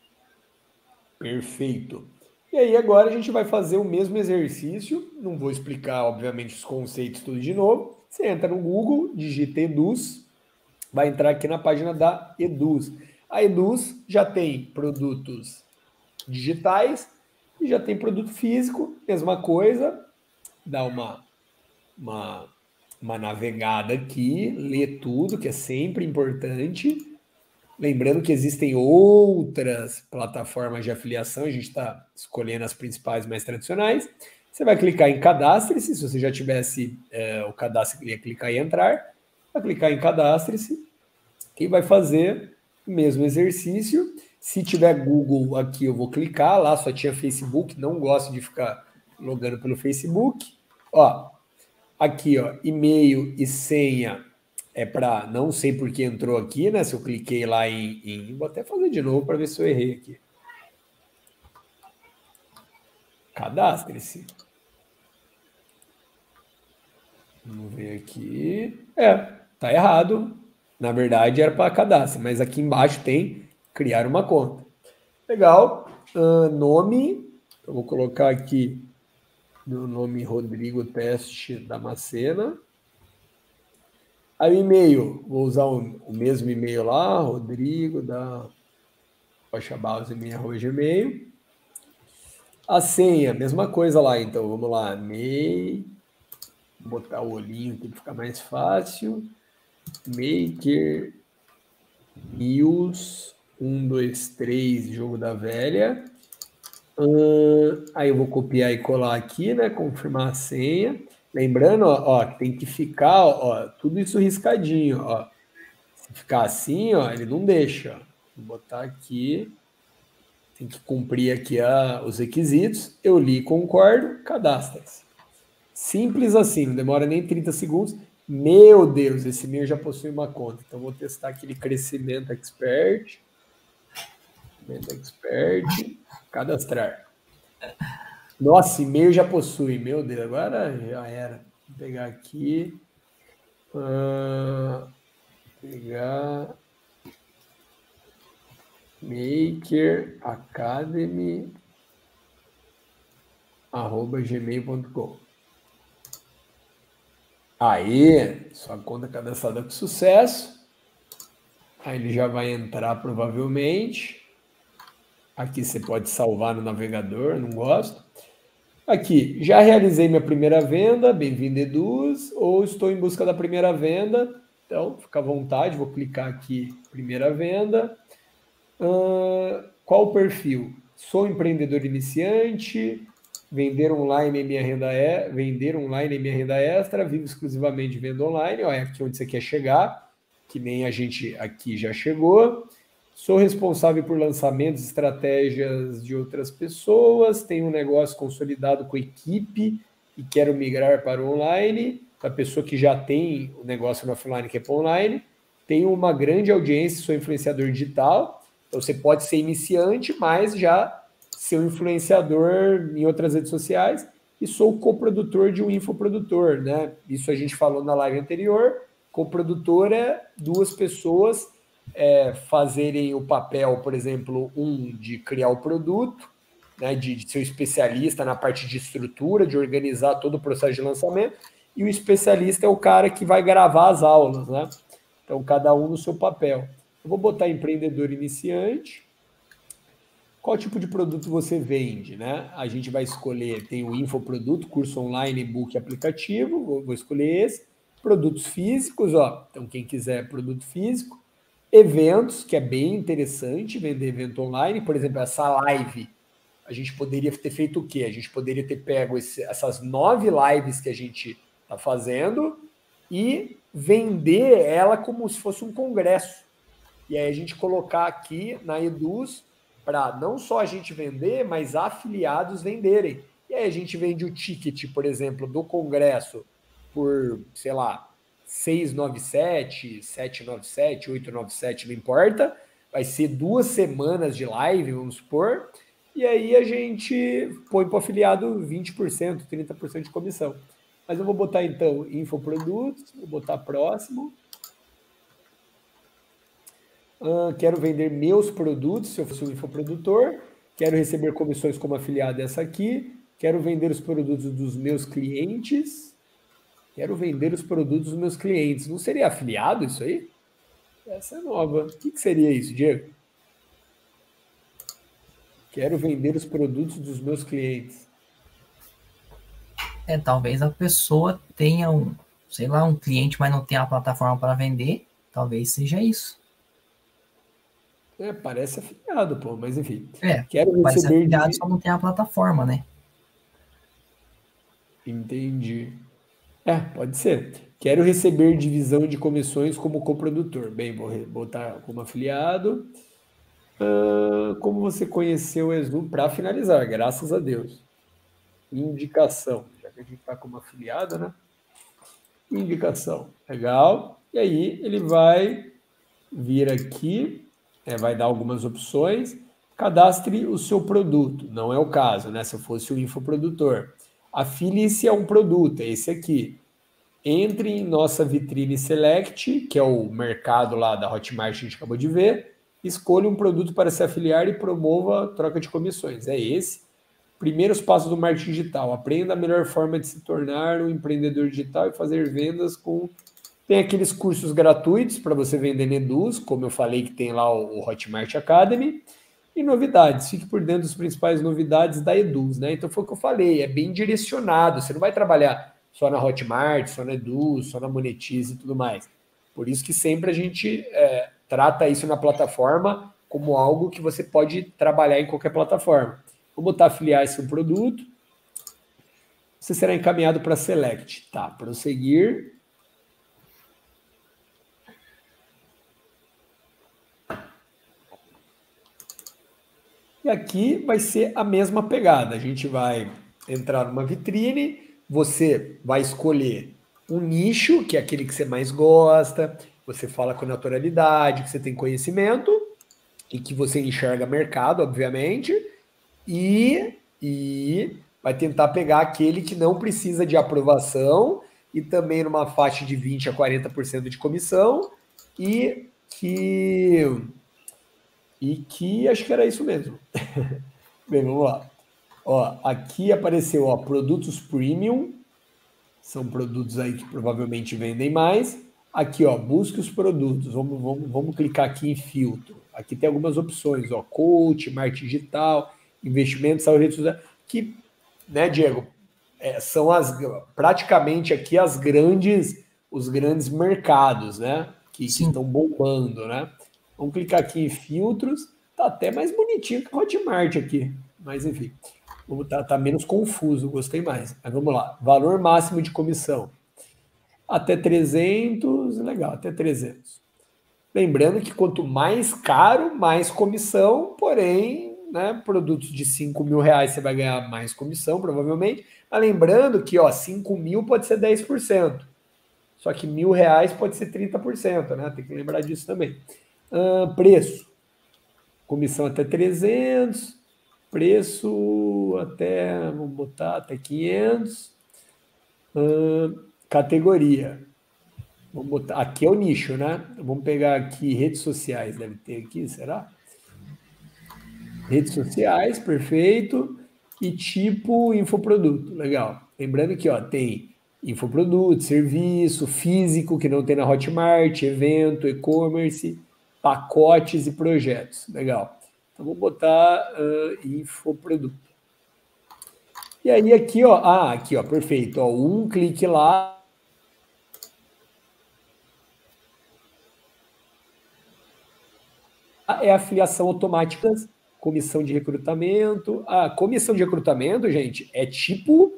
Perfeito. E aí agora a gente vai fazer o mesmo exercício, não vou explicar, obviamente, os conceitos tudo de novo. Você entra no Google, digita Eduz, vai entrar aqui na página da Eduz. A Eduz já tem produtos digitais e já tem produto físico, mesma coisa. Dá uma, uma, uma navegada aqui, lê tudo, que é sempre importante. Lembrando que existem outras plataformas de afiliação, a gente está escolhendo as principais mais tradicionais. Você vai clicar em cadastre-se, se você já tivesse é, o cadastro, ia clicar em entrar, vai clicar em cadastre-se e vai fazer o mesmo exercício. Se tiver Google aqui, eu vou clicar, lá só tinha Facebook, não gosto de ficar logando pelo Facebook. Ó, aqui, ó, e-mail e senha é para não sei por que entrou aqui, né? Se eu cliquei lá em, em vou até fazer de novo para ver se eu errei aqui. Cadastre-se. Vamos ver aqui. É, tá errado. Na verdade era para cadastro, mas aqui embaixo tem criar uma conta. Legal. Uh, nome. Eu vou colocar aqui meu nome Rodrigo Teste Damascena. Aí o e-mail, vou usar o, o mesmo e-mail lá, Rodrigo da Gmail. A senha, mesma coisa lá, então vamos lá, MEI, botar o olhinho aqui para ficar mais fácil. Maker News 1, 2, 3, jogo da velha. Uh, aí eu vou copiar e colar aqui, né? Confirmar a senha. Lembrando, ó, ó, tem que ficar, ó, tudo isso riscadinho, ó. Se ficar assim, ó, ele não deixa. Vou botar aqui, tem que cumprir aqui a, os requisitos. Eu li, concordo, cadastra-se. Simples assim, não demora nem 30 segundos. Meu Deus, esse e-mail já possui uma conta. Então vou testar aquele crescimento expert. Crescimento expert, cadastrar. Nossa, e-mail já possui. Meu Deus, agora já era. Vou pegar aqui. Uh, pegar. Maker Academy arroba gmail.com Aí, sua conta cadastrada com sucesso. Aí ele já vai entrar provavelmente. Aqui você pode salvar no navegador, não gosto. Aqui, já realizei minha primeira venda, bem-vindo Eduz, ou estou em busca da primeira venda. Então, fica à vontade, vou clicar aqui, primeira venda. Uh, qual o perfil? Sou empreendedor iniciante, vender online em minha renda é, vender online em minha renda extra, vivo exclusivamente de venda online, olha aqui onde você quer chegar, que nem a gente aqui já chegou. Sou responsável por lançamentos, estratégias de outras pessoas, tenho um negócio consolidado com equipe e quero migrar para o online. A pessoa que já tem o negócio no offline que é para online, tenho uma grande audiência, sou influenciador digital. Então você pode ser iniciante, mas já ser um influenciador em outras redes sociais e sou coprodutor de um infoprodutor, né? Isso a gente falou na live anterior. Coprodutor é duas pessoas é, fazerem o papel, por exemplo, um de criar o produto, né, de, de ser um especialista na parte de estrutura, de organizar todo o processo de lançamento, e o especialista é o cara que vai gravar as aulas, né? Então, cada um no seu papel. Eu vou botar empreendedor iniciante. Qual tipo de produto você vende, né? A gente vai escolher, tem o infoproduto, curso online, e-book aplicativo, vou, vou escolher esse. Produtos físicos, ó. Então, quem quiser produto físico, Eventos, que é bem interessante vender evento online, por exemplo, essa live. A gente poderia ter feito o quê? A gente poderia ter pego esse, essas nove lives que a gente está fazendo e vender ela como se fosse um congresso. E aí a gente colocar aqui na Eduz para não só a gente vender, mas afiliados venderem. E aí a gente vende o ticket, por exemplo, do congresso por, sei lá, 697, 797, 897, não importa. Vai ser duas semanas de live, vamos supor. E aí a gente põe para o afiliado 20%, 30% de comissão. Mas eu vou botar então infoprodutos, vou botar próximo. Uh, quero vender meus produtos, se eu fosse um infoprodutor. Quero receber comissões como afiliado essa aqui. Quero vender os produtos dos meus clientes. Quero vender os produtos dos meus clientes. Não seria afiliado isso aí? Essa é nova. O que, que seria isso, Diego? Quero vender os produtos dos meus clientes. É, talvez a pessoa tenha um, sei lá, um cliente, mas não tem a plataforma para vender. Talvez seja isso. É, parece afiliado, pô, mas enfim. É, quero receber afiliado, de... só não tem a plataforma, né? Entendi. É, pode ser. Quero receber divisão de comissões como coprodutor. Bem, vou botar como afiliado. Uh, como você conheceu o Exu para finalizar, graças a Deus. Indicação que a gente está como afiliado, né? Indicação. Legal. E aí ele vai vir aqui, é, vai dar algumas opções. Cadastre o seu produto. Não é o caso, né? Se eu fosse o infoprodutor. Afilie-se a um produto, é esse aqui. Entre em nossa vitrine Select, que é o mercado lá da Hotmart que a gente acabou de ver. Escolha um produto para se afiliar e promova a troca de comissões. É esse. Primeiros passos do marketing digital. Aprenda a melhor forma de se tornar um empreendedor digital e fazer vendas com. Tem aqueles cursos gratuitos para você vender no Eduz, como eu falei que tem lá o Hotmart Academy. E novidades, fique por dentro das principais novidades da Eduz, né? Então foi o que eu falei, é bem direcionado. Você não vai trabalhar só na Hotmart, só na Eduz, só na Monetize e tudo mais. Por isso que sempre a gente é, trata isso na plataforma como algo que você pode trabalhar em qualquer plataforma. Vou botar afiliar esse produto. Você será encaminhado para Select. Tá, prosseguir. Aqui vai ser a mesma pegada. A gente vai entrar numa vitrine, você vai escolher um nicho, que é aquele que você mais gosta, você fala com naturalidade, que você tem conhecimento e que você enxerga mercado, obviamente e, e vai tentar pegar aquele que não precisa de aprovação e também numa faixa de 20 a 40% de comissão e que e que acho que era isso mesmo. [laughs] Bem, vamos lá. Ó, aqui apareceu, ó, produtos premium. São produtos aí que provavelmente vendem mais. Aqui, ó, busque os produtos. Vamos, vamos, vamos clicar aqui em filtro. Aqui tem algumas opções, ó, coach, marketing digital, investimentos, saúde que, né, Diego, é, são as praticamente aqui as grandes, os grandes mercados, né? Que, que estão bombando, né? Vamos clicar aqui em filtros, tá até mais bonitinho que Hotmart aqui, mas enfim, tá, tá menos confuso, gostei mais. Mas vamos lá, valor máximo de comissão. Até 300, legal, até 300. Lembrando que quanto mais caro, mais comissão, porém né, produtos de 5 mil reais você vai ganhar mais comissão, provavelmente. Mas lembrando que ó, 5 mil pode ser 10%. Só que mil reais pode ser 30%, né? Tem que lembrar disso também. Uh, preço. Comissão até 300. Preço até, vamos botar, até 500. Uh, categoria. Vamos botar, aqui é o nicho, né? Vamos pegar aqui redes sociais, deve ter aqui, será? Redes sociais, perfeito. E tipo infoproduto, legal. Lembrando que ó, tem infoproduto, serviço, físico, que não tem na Hotmart, evento, e-commerce, pacotes e projetos. Legal. Então vou botar uh, infoproduto. E aí aqui, ó, ah, aqui, ó, perfeito. Ó, um clique lá, é a filiação automática comissão de recrutamento. A comissão de recrutamento, gente, é tipo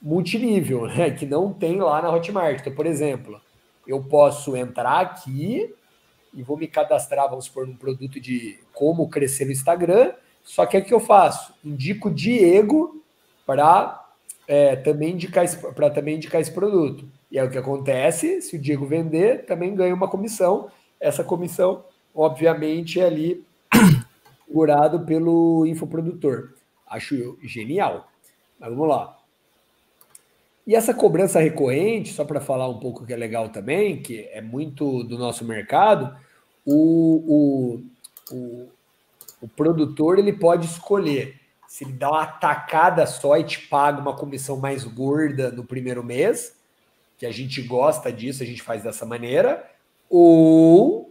multinível, né? Que não tem lá na Hotmart. Então, por exemplo, eu posso entrar aqui e vou me cadastrar, vamos supor, num produto de como crescer no Instagram. Só que o que eu faço? Indico Diego para é, também indicar para também indicar esse produto. E é o que acontece, se o Diego vender, também ganha uma comissão. Essa comissão, obviamente, é ali [clears throat] segurado pelo infoprodutor. Acho genial. Mas vamos lá. E essa cobrança recorrente, só para falar um pouco que é legal também, que é muito do nosso mercado, o, o, o, o produtor ele pode escolher se ele dá uma atacada só e te paga uma comissão mais gorda no primeiro mês, que a gente gosta disso, a gente faz dessa maneira, ou,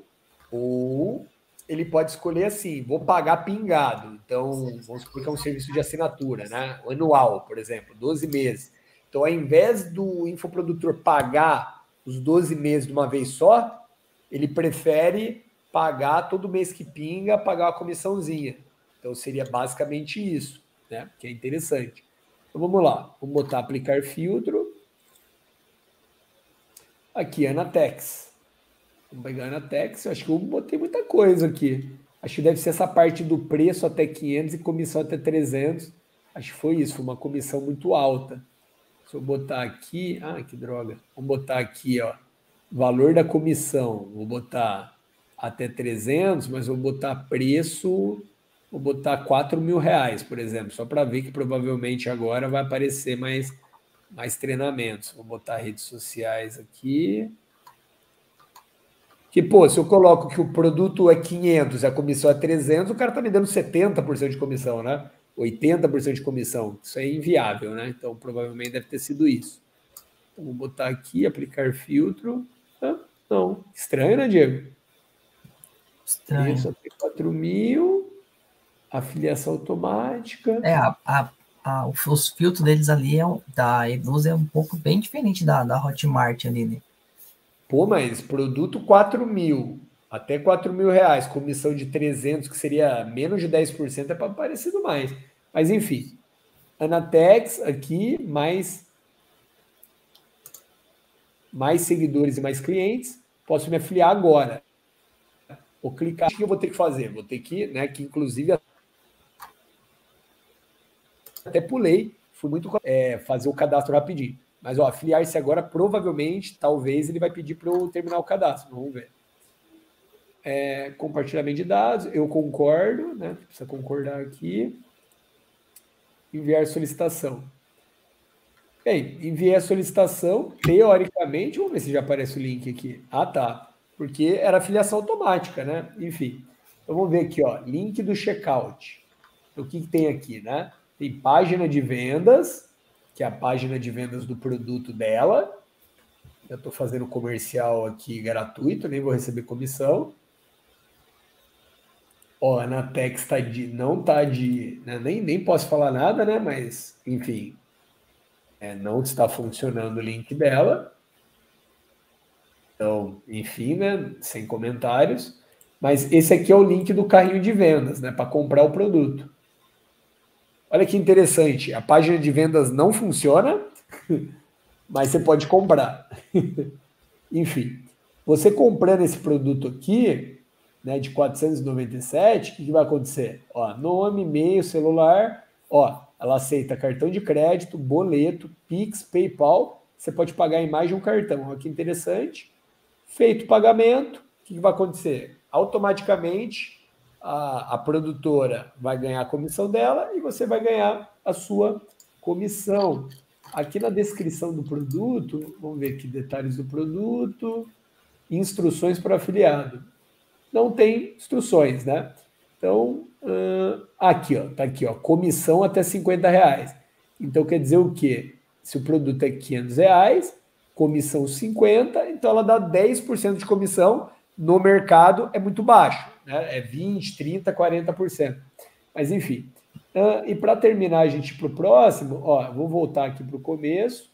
ou ele pode escolher assim, vou pagar pingado. Então, vamos supor que é um serviço de assinatura, né? Anual, por exemplo, 12 meses. Então, ao invés do infoprodutor pagar os 12 meses de uma vez só, ele prefere pagar todo mês que pinga, pagar uma comissãozinha. Então seria basicamente isso, né? Que é interessante. Então vamos lá, vamos botar aplicar filtro. Aqui, Anatex. Vamos pegar Anatex. Eu acho que eu botei muita coisa aqui. Acho que deve ser essa parte do preço até 500 e comissão até 300. Acho que foi isso, foi uma comissão muito alta. Se eu botar aqui, ah, que droga. Vamos botar aqui, ó, valor da comissão. Vou botar até 300, mas vou botar preço vou botar 4 mil reais, por exemplo, só para ver que provavelmente agora vai aparecer mais, mais treinamentos. Vou botar redes sociais aqui. Que, pô, se eu coloco que o produto é 500 e a comissão é 300, o cara está me dando 70% de comissão, né? 80% de comissão. Isso é inviável, né? Então, provavelmente deve ter sido isso. Então, vou botar aqui, aplicar filtro. Ah, não. Estranho, né, Diego? Estranho. Isso, 4 mil afiliação automática. É, a, a, a, os filtros deles ali é, da Eduz é um pouco bem diferente da, da Hotmart ali, né? Pô, mas produto 4 mil, até 4 mil reais, comissão de 300, que seria menos de 10%, é parecido mais. Mas enfim, Anatex aqui, mais, mais seguidores e mais clientes, posso me afiliar agora. Vou clicar, o que eu vou ter que fazer? Vou ter que, né, que inclusive até pulei, fui muito é, fazer o cadastro rapidinho. Mas, ó, afiliar-se agora, provavelmente, talvez ele vai pedir para eu terminar o cadastro. Vamos ver. É, compartilhamento de dados, eu concordo, né? Precisa concordar aqui. Enviar solicitação. Bem, enviei a solicitação, teoricamente, vamos ver se já aparece o link aqui. Ah, tá. Porque era afiliação automática, né? Enfim. Então vamos ver aqui, ó, link do checkout. Então, o que, que tem aqui, né? Tem página de vendas, que é a página de vendas do produto dela. Eu estou fazendo comercial aqui gratuito, nem vou receber comissão. Ó, a Anatex tá de, não tá de. Né, nem, nem posso falar nada, né? Mas, enfim, é, não está funcionando o link dela. Então, enfim, né? Sem comentários. Mas esse aqui é o link do carrinho de vendas, né? Para comprar o produto. Olha que interessante, a página de vendas não funciona, [laughs] mas você pode comprar. [laughs] Enfim, você comprando esse produto aqui, né, de 497, o que, vai acontecer? Ó, nome, e-mail, celular, ó, ela aceita cartão de crédito, boleto, Pix, PayPal, você pode pagar em mais de um cartão. Olha que interessante. Feito o pagamento, o que, que vai acontecer? Automaticamente a, a produtora vai ganhar a comissão dela e você vai ganhar a sua comissão. Aqui na descrição do produto, vamos ver aqui detalhes do produto, instruções para afiliado. Não tem instruções, né? Então, uh, aqui, ó, tá aqui, ó, comissão até 50 reais. Então, quer dizer o quê? Se o produto é 500 reais, comissão 50, então ela dá 10% de comissão. No mercado é muito baixo né? é 20, 30, 40%. Mas enfim. Uh, e para terminar a gente para o próximo, ó, vou voltar aqui para o começo.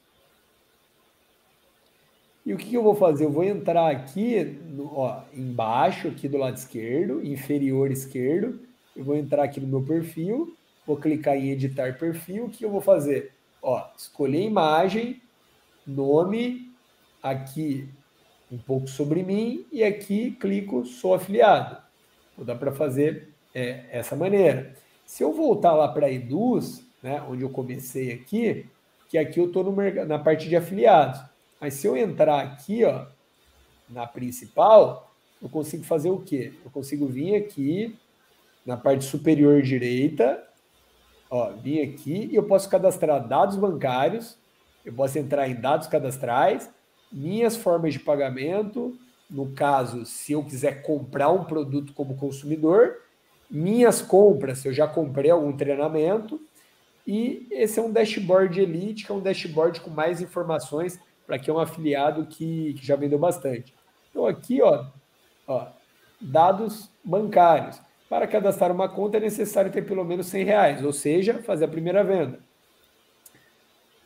E o que, eu vou fazer? Eu vou entrar aqui, ó, embaixo, aqui do lado esquerdo, inferior esquerdo. Eu vou entrar aqui no meu perfil, vou clicar em editar perfil. O que eu vou fazer? Ó, escolher imagem, nome, aqui um pouco sobre mim e aqui clico sou afiliado. Dá para fazer é, essa maneira. Se eu voltar lá para a Eduz, né, onde eu comecei aqui, que aqui eu estou na parte de afiliados. Mas se eu entrar aqui, ó, na principal, eu consigo fazer o quê? Eu consigo vir aqui na parte superior direita, ó, vir aqui e eu posso cadastrar dados bancários, eu posso entrar em dados cadastrais, minhas formas de pagamento, no caso, se eu quiser comprar um produto como consumidor, minhas compras, se eu já comprei algum treinamento, e esse é um dashboard elite, que é um dashboard com mais informações para quem é um afiliado que, que, já vendeu bastante. Então aqui, ó, ó, dados bancários. Para cadastrar uma conta é necessário ter pelo menos 100 reais, ou seja, fazer a primeira venda.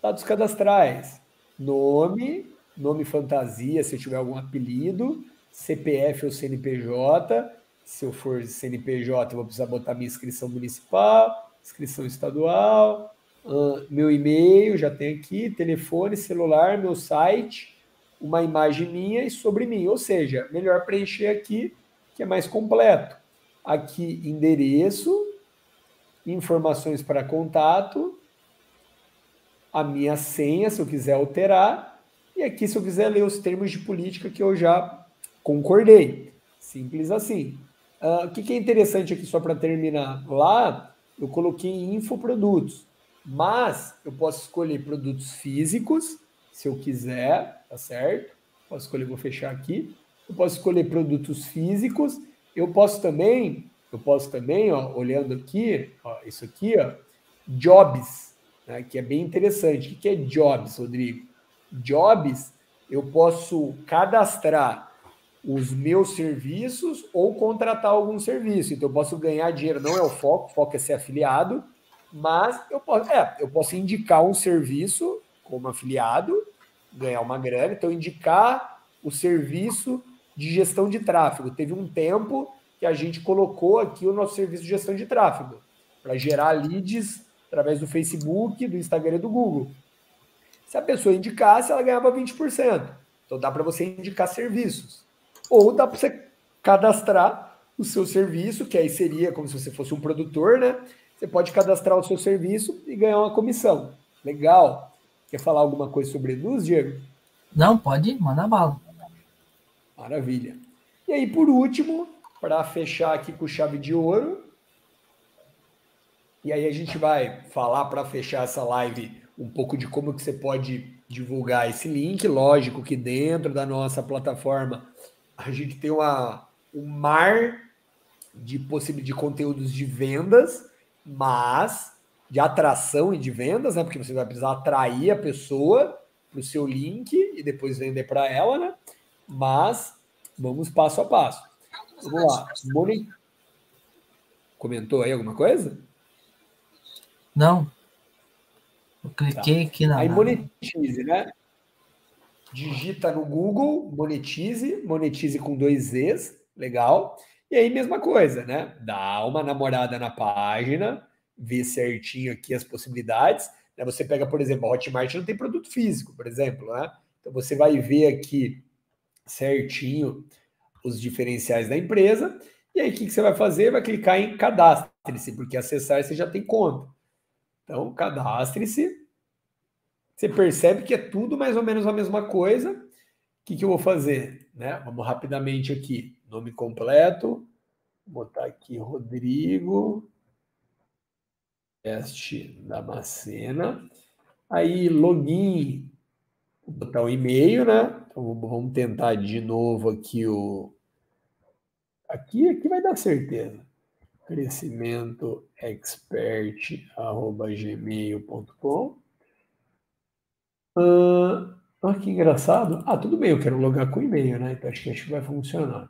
Dados cadastrais, nome, nome fantasia, se tiver algum apelido, CPF ou CNPJ. Se eu for CNPJ, eu vou precisar botar minha inscrição municipal, inscrição estadual, uh, meu e-mail, já tem aqui, telefone, celular, meu site, uma imagem minha e sobre mim. Ou seja, melhor preencher aqui, que é mais completo. Aqui, endereço, informações para contato, a minha senha, se eu quiser alterar, e aqui, se eu quiser ler os termos de política que eu já concordei. Simples assim. Uh, o que, que é interessante aqui, só para terminar? Lá, eu coloquei infoprodutos, mas eu posso escolher produtos físicos, se eu quiser, tá certo? Posso escolher, vou fechar aqui. Eu posso escolher produtos físicos. Eu posso também, eu posso também, ó, olhando aqui, ó, isso aqui, ó, jobs, né, que é bem interessante. O que é jobs, Rodrigo? Jobs, eu posso cadastrar os meus serviços ou contratar algum serviço. Então, eu posso ganhar dinheiro, não é o foco, o foco é ser afiliado, mas eu posso, é, eu posso indicar um serviço como afiliado, ganhar uma grana, então indicar o serviço de gestão de tráfego. Teve um tempo que a gente colocou aqui o nosso serviço de gestão de tráfego para gerar leads através do Facebook, do Instagram e do Google. Se a pessoa indicasse, ela ganhava 20%. Então dá para você indicar serviços. Ou dá para você cadastrar o seu serviço, que aí seria como se você fosse um produtor, né? Você pode cadastrar o seu serviço e ganhar uma comissão. Legal. Quer falar alguma coisa sobre Eduz, Diego? Não, pode, manda bala. Maravilha. E aí, por último, para fechar aqui com chave de ouro, e aí a gente vai falar para fechar essa live um pouco de como que você pode divulgar esse link. Lógico que dentro da nossa plataforma a gente tem uma, um mar de de conteúdos de vendas, mas de atração e de vendas, né? Porque você vai precisar atrair a pessoa para o seu link e depois vender para ela, né? Mas vamos passo a passo. Vamos lá. Moni... Comentou aí alguma coisa? Não. Eu cliquei tá. aqui na. Aí monetize, né? digita no Google, monetize, monetize com dois Zs, legal. E aí, mesma coisa, né? Dá uma namorada na página, vê certinho aqui as possibilidades. Né? Você pega, por exemplo, a Hotmart não tem produto físico, por exemplo, né? Então você vai ver aqui certinho os diferenciais da empresa. E aí, o que, você vai fazer? Vai clicar em cadastre-se, porque acessar você já tem conta. Então, cadastre-se você percebe que é tudo mais ou menos a mesma coisa. O que, que eu vou fazer? Né? Vamos rapidamente aqui. Nome completo. Vou botar aqui Rodrigo. Teste Damascena. Aí, login. Vou botar o e-mail, né? Então, vamos tentar de novo aqui o. Aqui, aqui vai dar certeza. Crescimento expert@gmail.com Uh, olha que engraçado. Ah, tudo bem, eu quero logar com e-mail, né? Então acho que acho que vai funcionar.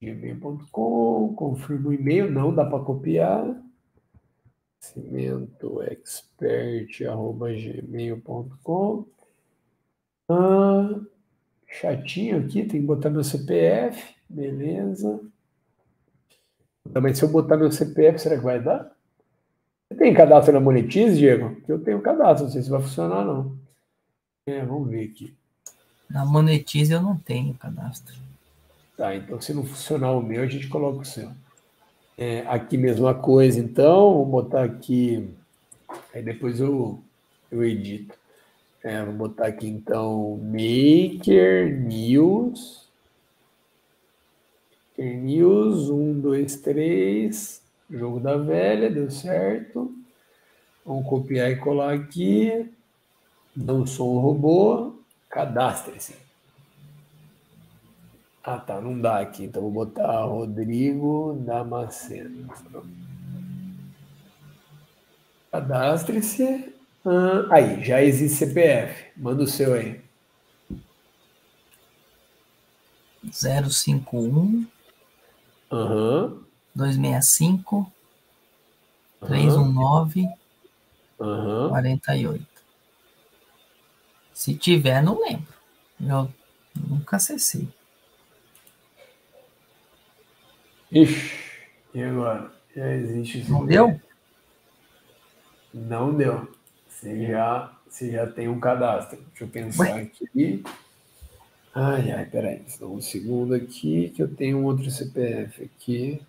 gmail.com, confirma o e-mail, não dá para copiar. cimentoexpert.gmail.com ah, Chatinho aqui, tem que botar meu CPF, beleza. Também se eu botar meu CPF, será que vai dar? Você tem cadastro na Monetize, Diego? Eu tenho cadastro, não sei se vai funcionar não. É, vamos ver aqui. Na Monetize eu não tenho cadastro. Tá, então se não funcionar o meu, a gente coloca o seu. É, aqui mesma coisa, então, vou botar aqui, aí depois eu, eu edito. É, vou botar aqui então Maker News. Maker News, um, dois, três. Jogo da velha, deu certo. Vamos copiar e colar aqui. Não sou um robô. Cadastre-se. Ah, tá, não dá aqui. Então vou botar Rodrigo Damasceno. Cadastre-se. Ah, aí, já existe CPF. Manda o seu aí. 051 Aham. 265 319 Aham. 48. Se tiver, não lembro. Eu nunca acessei. Ixi, e agora? Já existe esse Não deu? Não deu. Você já, você já tem um cadastro. Deixa eu pensar Ué? aqui. Ai, ai, peraí. Só um segundo aqui que eu tenho um outro CPF aqui.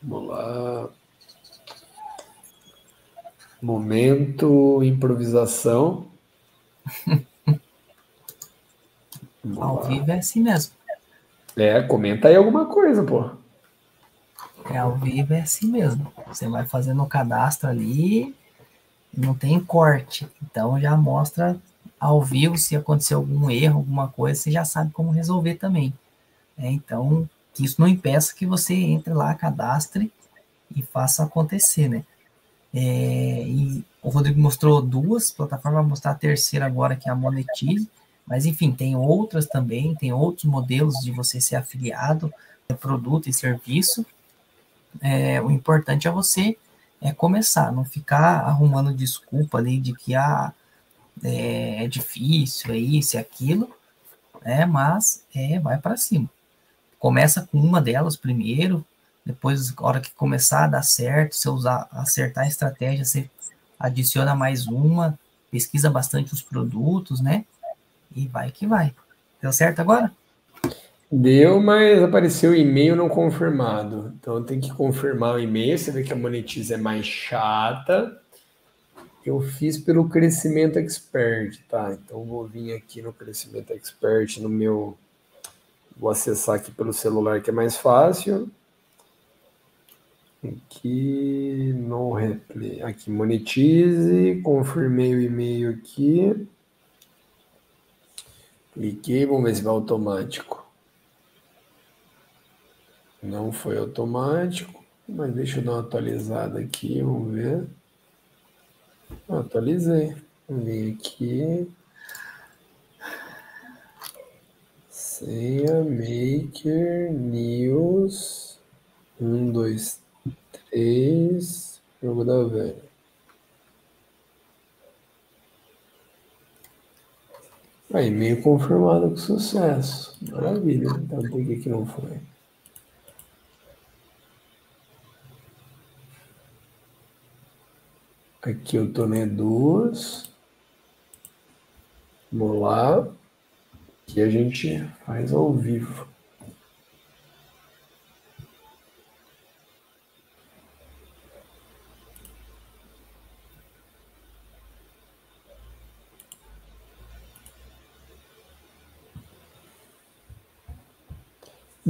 Vamos lá. Momento improvisação. [laughs] Ao vivo é assim mesmo. É, comenta aí alguma coisa, pô. É ao vivo é assim mesmo. Você vai fazendo o cadastro ali, não tem corte. Então já mostra ao vivo se acontecer algum erro, alguma coisa, você já sabe como resolver também. É, então, que isso não impeça que você entre lá, cadastre e faça acontecer, né? É, o Rodrigo mostrou duas plataformas, vai mostrar a terceira agora, que é a Monetize. Mas, enfim, tem outras também, tem outros modelos de você ser afiliado a produto e serviço. É, o importante é você é começar, não ficar arrumando desculpa ali de que ah, é, é difícil, é isso, é aquilo, né? Mas é, vai para cima. Começa com uma delas primeiro, depois, na hora que começar a dar certo, você usar, acertar a estratégia, você adiciona mais uma, pesquisa bastante os produtos, né? E vai que vai. Deu certo agora? Deu, mas apareceu e-mail não confirmado. Então tem que confirmar o e-mail. Você vê que a Monetize é mais chata. Eu fiz pelo Crescimento Expert, tá? Então vou vir aqui no Crescimento Expert no meu. Vou acessar aqui pelo celular que é mais fácil. Aqui, no replay. Aqui, monetize. Confirmei o e-mail aqui. Cliquei, vamos ver se vai automático. Não foi automático, mas deixa eu dar uma atualizada aqui, vamos ver. Eu atualizei. Vim aqui. Senha Maker News 1, 2, Ex Jogo da Velha. Aí, meio confirmado com sucesso. Maravilha. Então, por que, que não foi? Aqui eu tomei né, duas. Vamos lá. A gente faz ao vivo.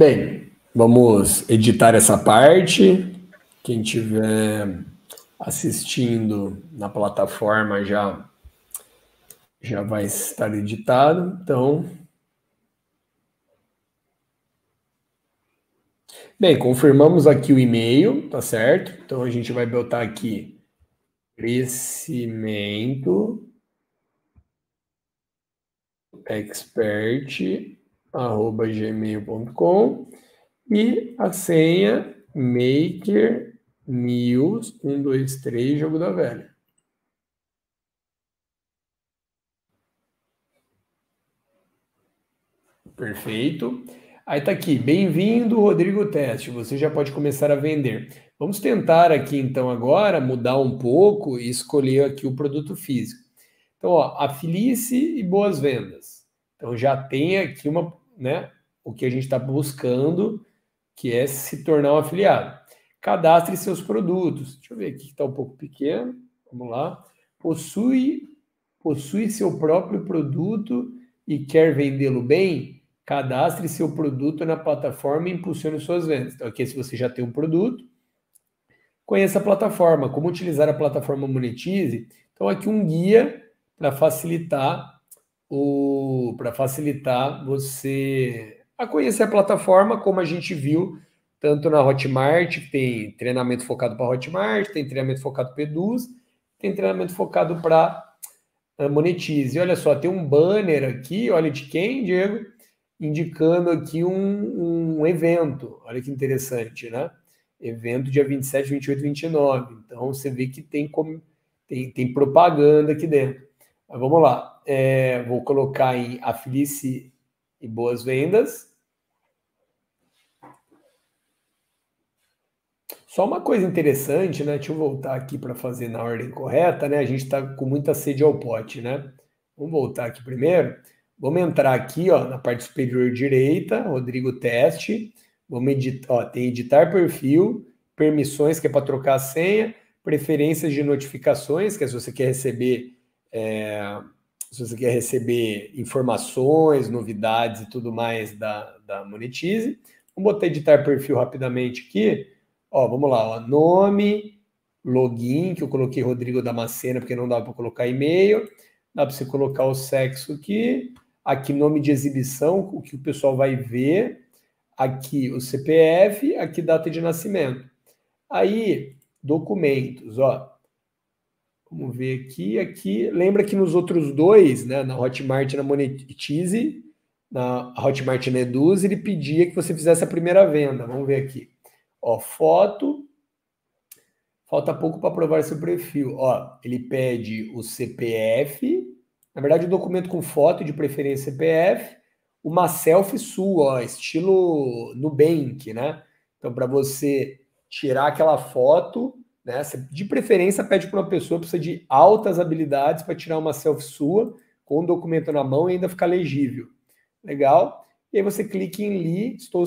Bem, vamos editar essa parte. Quem tiver assistindo na plataforma já já vai estar editado. Então, bem, confirmamos aqui o e-mail, tá certo? Então a gente vai botar aqui crescimento expert arroba gmail.com e a senha maker news 123 jogo da velha. Perfeito. Aí tá aqui, bem-vindo, Rodrigo Teste. Você já pode começar a vender. Vamos tentar aqui então agora mudar um pouco e escolher aqui o produto físico. Então, ó, afilice e boas vendas. Então já tem aqui uma, né, o que a gente está buscando, que é se tornar um afiliado. cadastre seus produtos. Deixa eu ver aqui que está um pouco pequeno. Vamos lá. Possui, possui seu próprio produto e quer vendê-lo bem? Cadastre seu produto na plataforma e impulsione suas vendas. Então, aqui, se você já tem um produto, conheça a plataforma, como utilizar a plataforma Monetize. Então, aqui um guia para facilitar para facilitar você a conhecer a plataforma, como a gente viu tanto na Hotmart, tem treinamento focado para Hotmart, tem treinamento focado para Eduz, tem treinamento focado para eh, Monetize. Olha só, tem um banner aqui, olha de quem, Diego? Indicando aqui um, um evento. Olha que interessante, né? Evento dia 27, 28 e 29. Então você vê que tem, tem, tem propaganda aqui dentro. Mas vamos lá. É, vou colocar em Afilice e Boas Vendas. Só uma coisa interessante, né? Deixa eu voltar aqui para fazer na ordem correta, né? A gente está com muita sede ao pote, né? Vamos voltar aqui primeiro. Vamos entrar aqui, ó, na parte superior direita, Rodrigo Teste. Vamos editar, ó, tem editar perfil, permissões, que é para trocar a senha, preferências de notificações, que é se você quer receber, é, se você quer receber informações, novidades e tudo mais da, da Monetize. Vamos botar editar perfil rapidamente aqui. Ó, vamos lá, ó, nome, login, que eu coloquei Rodrigo Damascena, porque não dá para colocar e-mail. Dá para você colocar o sexo aqui. Aqui, nome de exibição, o que o pessoal vai ver. Aqui, o CPF. Aqui, data de nascimento. Aí, documentos, ó. Vamos ver aqui, aqui. Lembra que nos outros dois, né, na Hotmart e na Monetize, na Hotmart e na Eduz, ele pedia que você fizesse a primeira venda. Vamos ver aqui. Ó, foto. Falta pouco para provar seu perfil. Ó, ele pede o CPF. Na verdade, o documento com foto, de preferência CPF. Uma selfie sua, ó, estilo Nubank, né? Então, para você tirar aquela foto, né? De preferência, pede para uma pessoa que precisa de altas habilidades para tirar uma selfie sua com o documento na mão e ainda ficar legível. Legal? E aí você clica em li, estou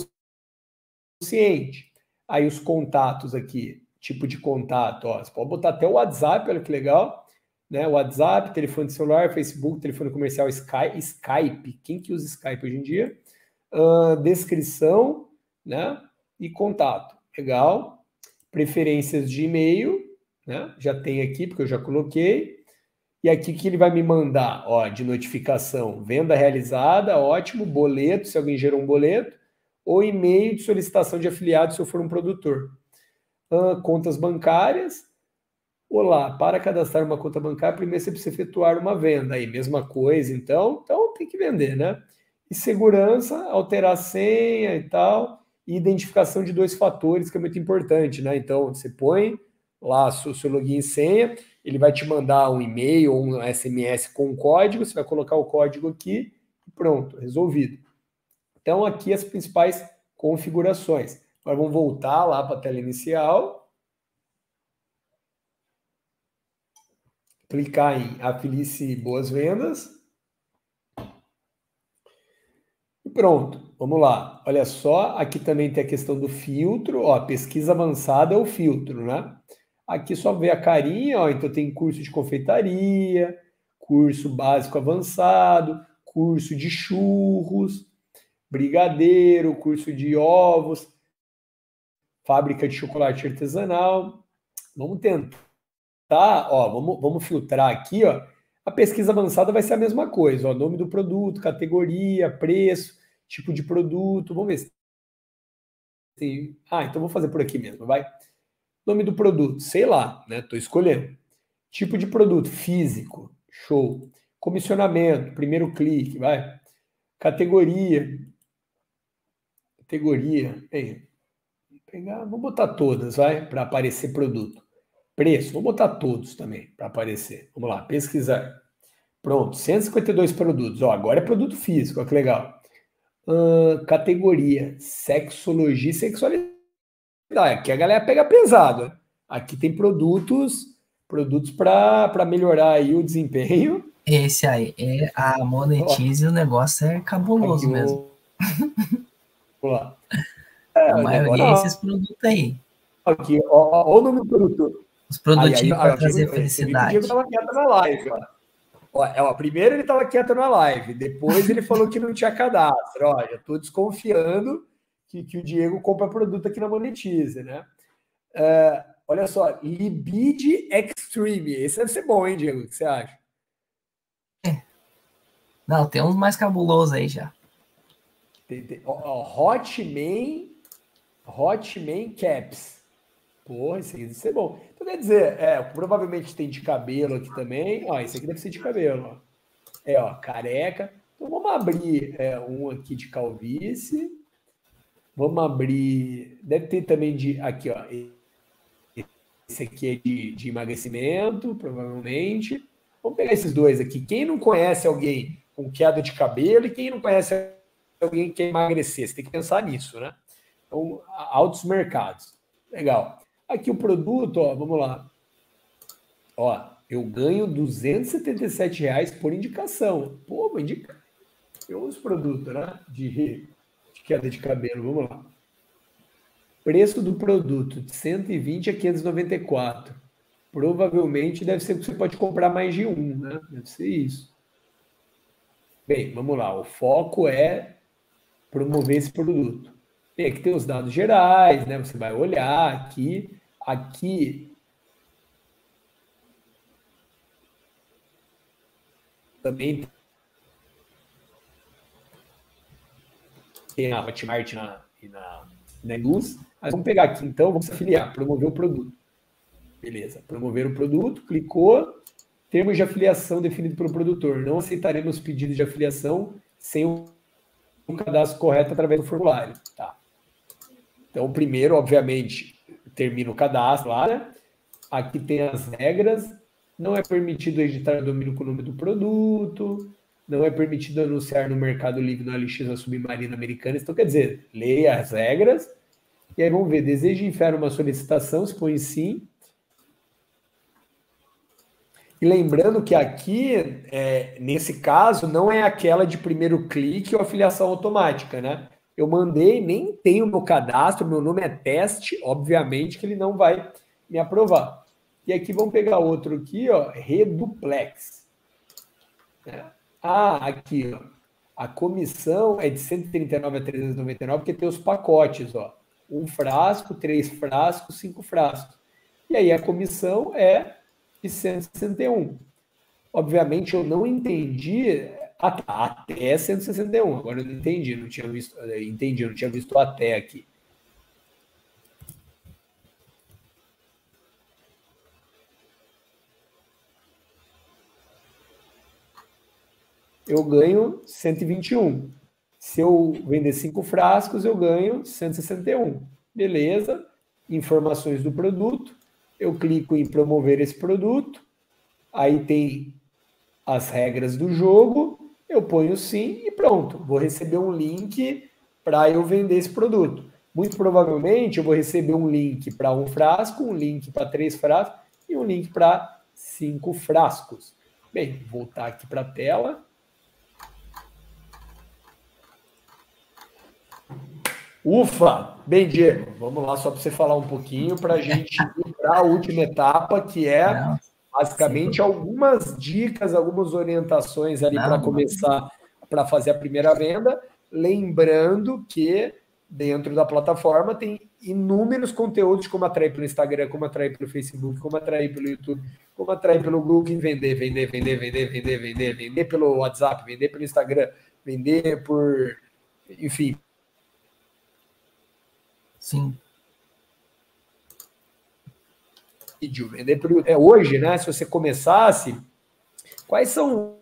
ciente. Aí os contatos aqui, tipo de contato, ó, você pode botar até o WhatsApp, olha que legal, né? WhatsApp, telefone celular, Facebook, telefone comercial, Skype, Skype. Quem que usa Skype hoje em dia? Uh, descrição, né? E contato. Legal. Preferências de e-mail, né? Já tem aqui, porque eu já coloquei. E aqui que ele vai me mandar, ó, de notificação, venda realizada, ótimo, boleto, se alguém gerou um boleto, ou e-mail de solicitação de afiliado se eu for um produtor. Contas bancárias. Olá, para cadastrar uma conta bancária, primeiro você precisa efetuar uma venda. Aí, mesma coisa, então, então tem que vender, né? E segurança, alterar a senha e tal, e identificação de dois fatores, que é muito importante, né? Então, você põe lá seu, seu login e senha, ele vai te mandar um e-mail ou um SMS com um código, você vai colocar o código aqui e pronto, resolvido. Então, aqui as principais configurações. Agora vamos voltar lá para a tela inicial. Clicar em Afilice Boas Vendas. E pronto, vamos lá. Olha só, aqui também tem a questão do filtro. Ó, pesquisa avançada é o filtro, né? Aqui só vê a carinha, ó, então tem curso de confeitaria, curso básico avançado, curso de churros, brigadeiro, curso de ovos, fábrica de chocolate artesanal. Vamos tentar, ó, vamos, vamos filtrar aqui, ó. A pesquisa avançada vai ser a mesma coisa, ó, nome do produto, categoria, preço, tipo de produto. Vamos ver se tem. Ah, então vou fazer por aqui mesmo, vai. Nome do produto, sei lá, né? Tô escolhendo. Tipo de produto, físico, show. Comissionamento, primeiro clique, vai. Categoria, categoria, bem, pegar, vou botar todas, vai, para aparecer produto. Preço, vou botar todos também para aparecer. Vamos lá, pesquisar. Pronto, 152 produtos. Ó, agora é produto físico, olha que legal. Uh, categoria, sexologia e sexualidade. Aqui a galera pega pesado. Aqui tem produtos, produtos para melhorar aí o desempenho. Esse aí é a monetize, o negócio é cabuloso mesmo. [laughs] lá. É, a maioria é esses produtos aí. aqui, ó, ó, o nome do produtor. Os produtinhos para trazer felicidade. Diego estava quieto na live, ó. Ó, é, ó, primeiro ele estava quieto na live, depois ele falou que não tinha cadastro. Ó, já estou desconfiando que, que o Diego compra produto aqui na Monetize, né? Uh, olha só, Libid Extreme. Esse deve ser bom, hein, Diego? O que você acha? É. Não, tem uns mais cabulosos aí já. Tem, tem, ó, Hotman, Hotman Caps. Porra, esse aqui deve ser bom. Então, quer dizer, é, provavelmente tem de cabelo aqui também. Ó, esse aqui deve ser de cabelo, ó. É, ó, careca. Então, vamos abrir é, um aqui de calvície. Vamos abrir. Deve ter também de. Aqui, ó. Esse aqui é de, de emagrecimento, provavelmente. Vamos pegar esses dois aqui. Quem não conhece alguém com queda de cabelo e quem não conhece alguém que quer emagrecer? Você tem que pensar nisso, né? Então, altos mercados. Legal. Aqui o produto, ó, vamos lá. Ó, eu ganho 277 reais por indicação. Pô, vou indicar. Eu uso produto, né? De, de queda de cabelo. Vamos lá. Preço do produto de 120 a 594. Provavelmente deve ser que você pode comprar mais de um, né? Deve ser isso. Bem, vamos lá. O foco é promover esse produto. Bem, aqui tem os dados gerais, né? Você vai olhar aqui. Aqui também tem a Hotmart na, na, na Luz. Mas vamos pegar aqui, então, vamos afiliar, promover o produto. Beleza, promover o produto, clicou, termos de afiliação definido pelo produtor. Não aceitaremos pedidos de afiliação sem um cadastro correto através do formulário. Tá. Então, primeiro, obviamente, termina o cadastro lá, né? Aqui tem as regras. Não é permitido editar o domínio com o nome do produto. Não é permitido anunciar no Mercado Livre no LX a Submarina Americana. Então, quer dizer, leia as regras e aí vamos ver, deseja enviar uma solicitação, se põe sim. E lembrando que aqui, é, nesse caso, não é aquela de primeiro clique ou afiliação automática, né? Eu mandei, nem tenho meu cadastro, meu nome é teste, obviamente que ele não vai me aprovar. E aqui vamos pegar outro aqui, ó, Reduplex. É. Ah, aqui, ó. A comissão é de 139 a 399, porque tem os pacotes, ó um frasco, três frascos, cinco frascos. E aí a comissão é de 161. Obviamente eu não entendi até 161. Agora eu não entendi, não tinha visto, entendi, não tinha visto até aqui. Eu ganho 121. Se eu vender cinco frascos, eu ganho 161. Beleza. Informações do produto. Eu clico em promover esse produto. Aí tem as regras do jogo. Eu ponho sim e pronto. Vou receber um link para eu vender esse produto. Muito provavelmente eu vou receber um link para um frasco, um link para três frascos e um link para cinco frascos. Bem, voltar aqui para a tela. Ufa! Bem, Diego, vamos lá só para você falar um pouquinho para a gente ir para a última etapa, que é basicamente algumas dicas, algumas orientações ali para começar, para fazer a primeira venda. Lembrando que dentro da plataforma tem inúmeros conteúdos como atrair pelo Instagram, como atrair pelo Facebook, como atrair pelo YouTube, como atrair pelo Google vender, vender, vender, vender, vender, vender, vender pelo WhatsApp, vender pelo Instagram, vender por, enfim, Sim. Vídeo, vender é hoje, né? Se você começasse, quais são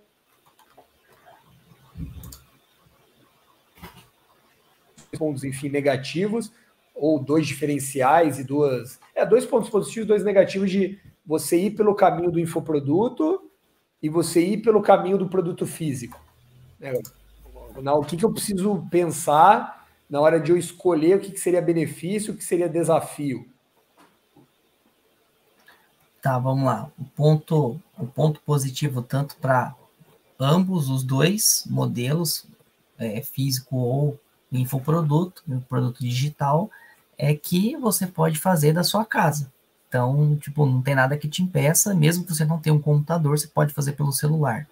pontos, enfim, negativos, ou dois diferenciais e duas. É, dois pontos positivos, dois negativos de você ir pelo caminho do infoproduto e você ir pelo caminho do produto físico. É, o que, que eu preciso pensar na hora de eu escolher o que, seria benefício, o que seria desafio? Tá, vamos lá. O ponto, o ponto positivo tanto para ambos os dois modelos, é, físico ou infoproduto, produto digital, é que você pode fazer da sua casa. Então, tipo, não tem nada que te impeça, mesmo que você não tenha um computador, você pode fazer pelo celular.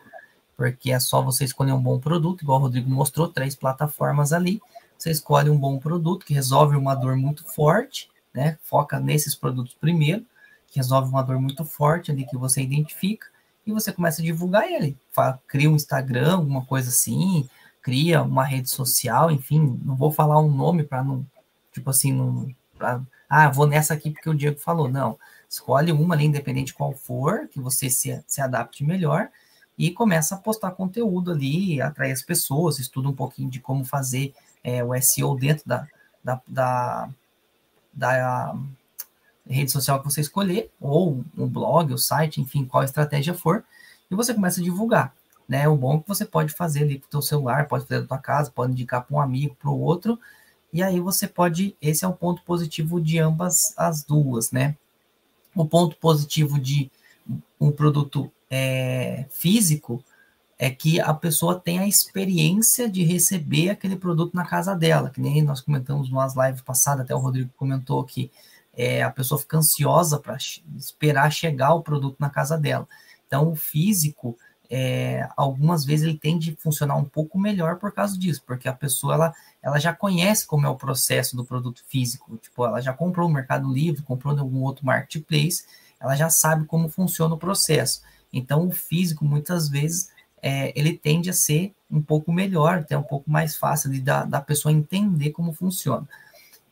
Porque é só você escolher um bom produto, igual o Rodrigo mostrou, três plataformas ali. Você escolhe um bom produto que resolve uma dor muito forte, né? Foca nesses produtos primeiro, que resolve uma dor muito forte ali que você identifica, e você começa a divulgar ele. Fala, cria um Instagram, alguma coisa assim, cria uma rede social, enfim, não vou falar um nome para não, tipo assim, não, pra, ah, vou nessa aqui porque o Diego falou. Não, escolhe uma ali, independente qual for, que você se, se adapte melhor, e começa a postar conteúdo ali, atrair as pessoas, estuda um pouquinho de como fazer é, o SEO dentro da, da, da, da rede social que você escolher, ou um blog, o site, enfim, qual estratégia for, e você começa a divulgar né? O bom é que você pode fazer ali com o teu celular, pode fazer da tua casa, pode indicar para um amigo, para o outro, e aí você pode, esse é o ponto positivo de ambas as duas, né? O ponto positivo de um produto é, físico é que a pessoa tem a experiência de receber aquele produto na casa dela, que nem nós comentamos nas lives passadas, até o Rodrigo comentou que é, a pessoa fica ansiosa para esperar chegar o produto na casa dela. Então, o físico, é, algumas vezes ele tende a funcionar um pouco melhor por causa disso, porque a pessoa ela, ela já conhece como é o processo do produto físico, tipo, ela já comprou no Mercado Livre, comprou em algum outro marketplace, ela já sabe como funciona o processo. Então, o físico, muitas vezes, é, ele tende a ser um pouco melhor, até um pouco mais fácil de, da, da pessoa entender como funciona.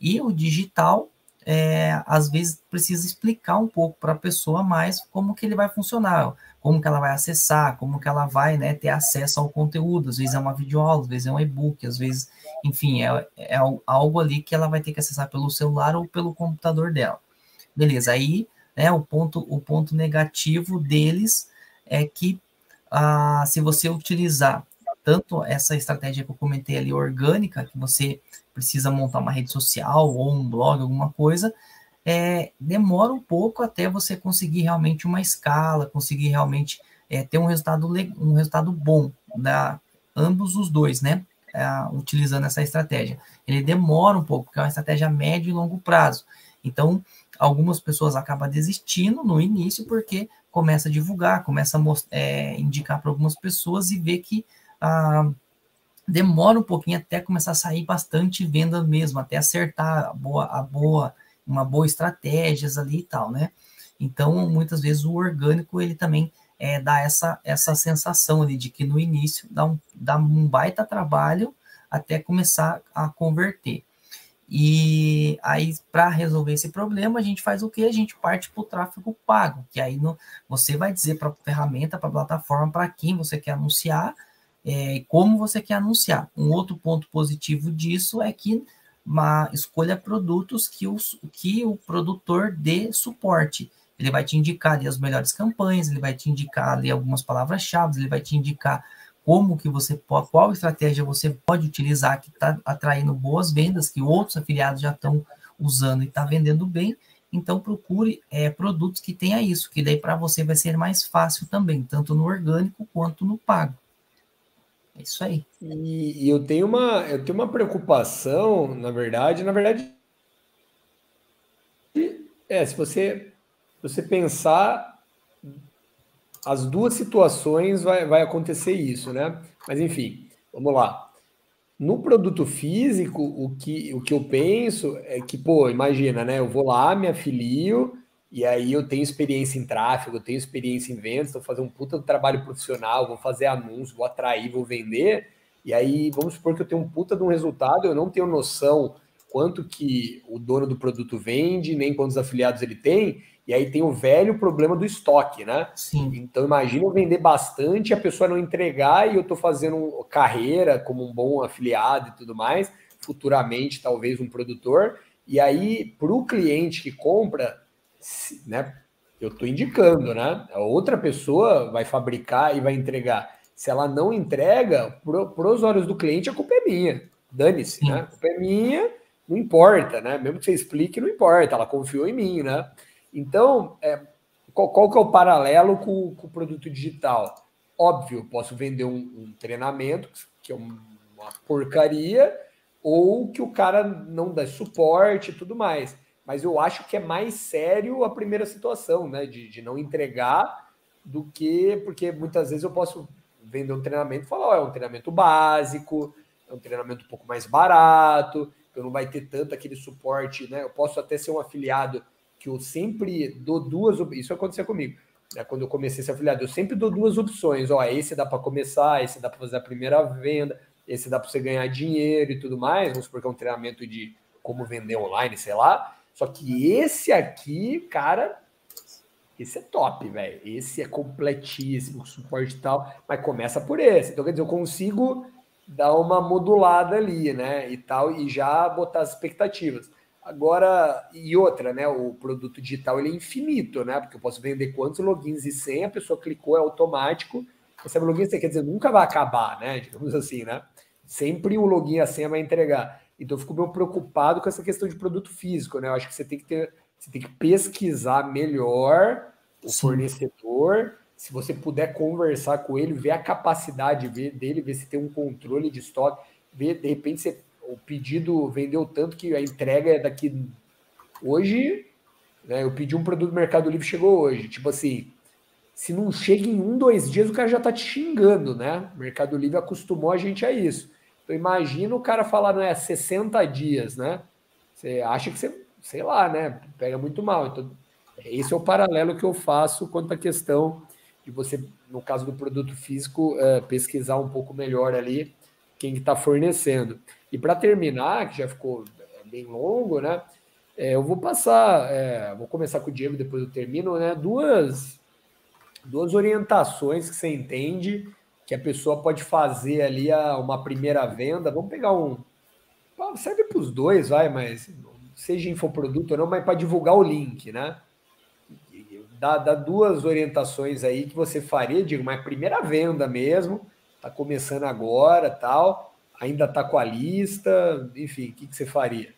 E o digital, é, às vezes, precisa explicar um pouco para a pessoa mais como que ele vai funcionar como que ela vai acessar, como que ela vai né, ter acesso ao conteúdo. Às vezes é uma videoaula, às vezes é um e-book, às vezes, enfim, é, é algo ali que ela vai ter que acessar pelo celular ou pelo computador dela. Beleza, aí né, o, ponto, o ponto negativo deles é que ah, se você utilizar tanto essa estratégia que eu comentei ali, orgânica, que você precisa montar uma rede social ou um blog, alguma coisa, é, demora um pouco até você conseguir realmente uma escala, conseguir realmente é, ter um resultado, um resultado bom da ambos os dois, né? É, utilizando essa estratégia. Ele demora um pouco, porque é uma estratégia médio e longo prazo. Então, algumas pessoas acabam desistindo no início porque começa a divulgar, começa a é, indicar para algumas pessoas e vê que ah, demora um pouquinho até começar a sair bastante venda mesmo, até acertar a boa, a boa uma boa estratégias ali e tal, né? Então, muitas vezes o orgânico ele também é, dá essa, essa sensação ali de que no início dá um, dá um baita trabalho até começar a converter. E aí, para resolver esse problema, a gente faz o que? A gente parte para o tráfego pago, que aí no, você vai dizer para a ferramenta, para a plataforma, para quem você quer anunciar, é, como você quer anunciar. Um outro ponto positivo disso é que uma escolha produtos que, os, que o produtor dê suporte. Ele vai te indicar ali as melhores campanhas, ele vai te indicar ali algumas palavras-chave, ele vai te indicar como que você pode, qual estratégia você pode utilizar que está atraindo boas vendas, que outros afiliados já estão usando e está vendendo bem. Então procure é, produtos que tenha isso, que daí para você vai ser mais fácil também, tanto no orgânico quanto no pago. É isso aí. E, e, eu tenho uma, eu tenho uma preocupação, na verdade, na verdade, é, se você, você pensar as duas situações vai, vai acontecer isso, né? Mas enfim, vamos lá. No produto físico, o que, o que eu penso é que, pô, imagina, né? Eu vou lá, me afilio, e aí eu tenho experiência em tráfego, eu tenho experiência em vendas, estou fazendo um puta trabalho profissional, vou fazer anúncio, vou atrair, vou vender. E aí vamos supor que eu tenho um puta de um resultado, eu não tenho noção quanto que o dono do produto vende, nem quantos afiliados ele tem. E aí tem o velho problema do estoque, né? Sim. Então imagina eu vender bastante, a pessoa não entregar e eu estou fazendo carreira como um bom afiliado e tudo mais, futuramente talvez um produtor. E aí para o cliente que compra né? Eu estou indicando, né? A outra pessoa vai fabricar e vai entregar. Se ela não entrega, para os olhos do cliente, a culpa é minha. Dane-se, né? A culpa é minha, não importa, né? Mesmo que você explique, não importa. Ela confiou em mim, né? Então, é, qual, qual que é o paralelo com, com o produto digital? Óbvio, posso vender um, um treinamento que é uma porcaria, ou que o cara não dá suporte e tudo mais. Mas eu acho que é mais sério a primeira situação, né? De, de não entregar do que. Porque muitas vezes eu posso vender um treinamento e falar: ó, é um treinamento básico, é um treinamento um pouco mais barato, eu não vai ter tanto aquele suporte, né? Eu posso até ser um afiliado que eu sempre dou duas. Isso aconteceu comigo. Né? Quando eu comecei a ser afiliado, eu sempre dou duas opções. Ó, esse dá para começar, esse dá para fazer a primeira venda, esse dá para você ganhar dinheiro e tudo mais. Vamos supor que é um treinamento de como vender online, sei lá. Só que esse aqui, cara, esse é top, velho. Esse é completíssimo, suporte e tal, mas começa por esse. Então, quer dizer, eu consigo dar uma modulada ali, né? E tal, e já botar as expectativas. Agora, e outra, né? O produto digital ele é infinito, né? Porque eu posso vender quantos logins e senha, a pessoa clicou, é automático, recebe login senha, quer dizer, nunca vai acabar, né? Digamos assim, né? Sempre o login e a senha vai entregar. Então eu fico meio preocupado com essa questão de produto físico, né? Eu acho que você tem que ter, você tem que pesquisar melhor o Sim. fornecedor. Se você puder conversar com ele, ver a capacidade dele, ver se tem um controle de estoque, ver, de repente, você, o pedido vendeu tanto que a entrega é daqui. Hoje, né, eu pedi um produto do Mercado Livre, chegou hoje. Tipo assim, se não chega em um, dois dias, o cara já tá te xingando, né? O Mercado Livre acostumou a gente a isso. Então imagina o cara falar, não é 60 dias, né? Você acha que você, sei lá, né? Pega muito mal. Então, esse é o paralelo que eu faço quanto à questão de você, no caso do produto físico, é, pesquisar um pouco melhor ali quem está fornecendo. E para terminar, que já ficou bem longo, né? É, eu vou passar, é, vou começar com o Diego, depois eu termino, né? Duas, duas orientações que você entende que a pessoa pode fazer ali a, uma primeira venda. Vamos pegar um. Serve para os dois, vai, mas seja infoproduto ou não, mas para divulgar o link, né? Dá, dá, duas orientações aí que você faria, digo, mas primeira venda mesmo, tá começando agora, tal, ainda tá com a lista, enfim, o que, que você faria?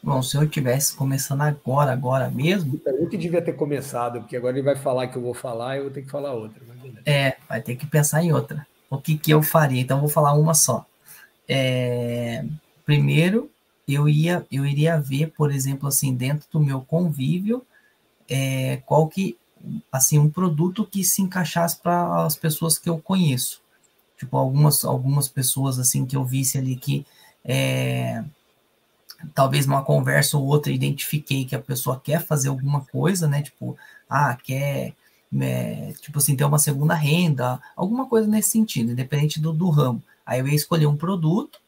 Bom, se eu tivesse começando agora, agora mesmo. Eu que devia ter começado, porque agora ele vai falar que eu vou falar e eu vou ter que falar outra. É, vai ter que pensar em outra. O que, que eu faria? Então, vou falar uma só. É, primeiro, eu, ia, eu iria ver, por exemplo, assim, dentro do meu convívio, é, qual que, assim, um produto que se encaixasse para as pessoas que eu conheço. Tipo, algumas, algumas pessoas, assim, que eu visse ali que. É, talvez numa conversa ou outra identifiquei que a pessoa quer fazer alguma coisa, né? Tipo, ah, quer, é, tipo assim, ter uma segunda renda, alguma coisa nesse sentido, independente do, do ramo. Aí eu ia escolher um produto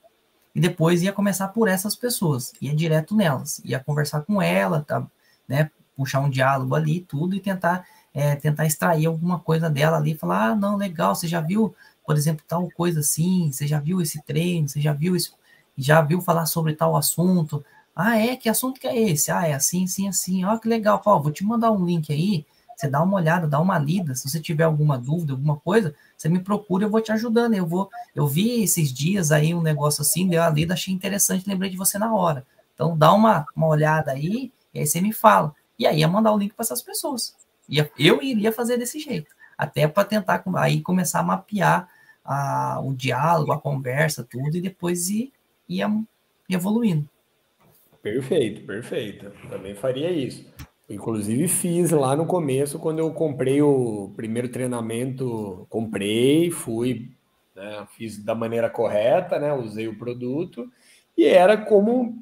e depois ia começar por essas pessoas, ia direto nelas, ia conversar com ela, tá, né? Puxar um diálogo ali, tudo e tentar é, tentar extrair alguma coisa dela ali, falar, ah, não, legal, você já viu, por exemplo, tal coisa assim, você já viu esse treino, você já viu isso já viu falar sobre tal assunto. Ah, é? Que assunto que é esse? Ah, é assim, assim, assim. Ó, que legal. Ó, vou te mandar um link aí. Você dá uma olhada, dá uma lida. Se você tiver alguma dúvida, alguma coisa, você me procura, eu vou te ajudando. Eu vou, eu vi esses dias aí um negócio assim, deu a lida, achei interessante, lembrei de você na hora. Então dá uma, uma olhada aí, e aí você me fala. E aí ia mandar o link para essas pessoas. eu iria fazer desse jeito, até para tentar aí começar a mapear a, o diálogo, a conversa, tudo, e depois ir evoluindo. Perfeito, perfeito. Também faria isso. Inclusive fiz lá no começo, quando eu comprei o primeiro treinamento, comprei, fui, né, fiz da maneira correta, né, usei o produto, e era como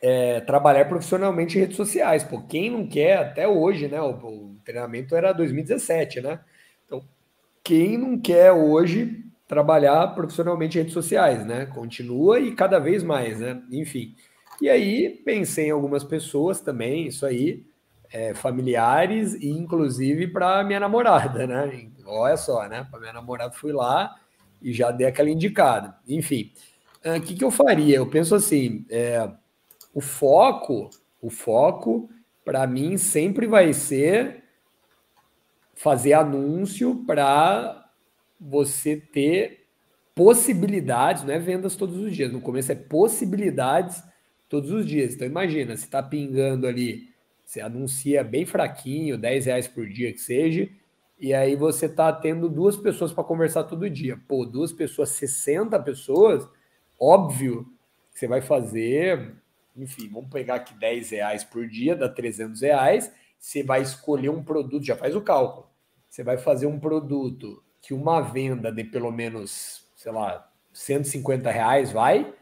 é, trabalhar profissionalmente em redes sociais. Pô, quem não quer, até hoje, né, o, o treinamento era 2017, né? Então, quem não quer hoje trabalhar profissionalmente em redes sociais, né? Continua e cada vez mais, né? Enfim. E aí pensei em algumas pessoas também, isso aí, é, familiares e inclusive para minha namorada, né? Olha só, né? Para minha namorada fui lá e já dei aquela indicada. Enfim, o uh, que, que eu faria? Eu penso assim, é, o foco, o foco para mim sempre vai ser fazer anúncio para você ter possibilidades, não é vendas todos os dias. No começo é possibilidades todos os dias. Então imagina, se está pingando ali, você anuncia bem fraquinho, 10 reais por dia que seja, e aí você está tendo duas pessoas para conversar todo dia. Pô, duas pessoas, 60 pessoas, óbvio Você vai fazer, enfim, vamos pegar aqui 10 reais por dia, dá 300 reais. Você vai escolher um produto, já faz o cálculo. Você vai fazer um produto que uma venda de pelo menos, sei lá, 150 reais vai.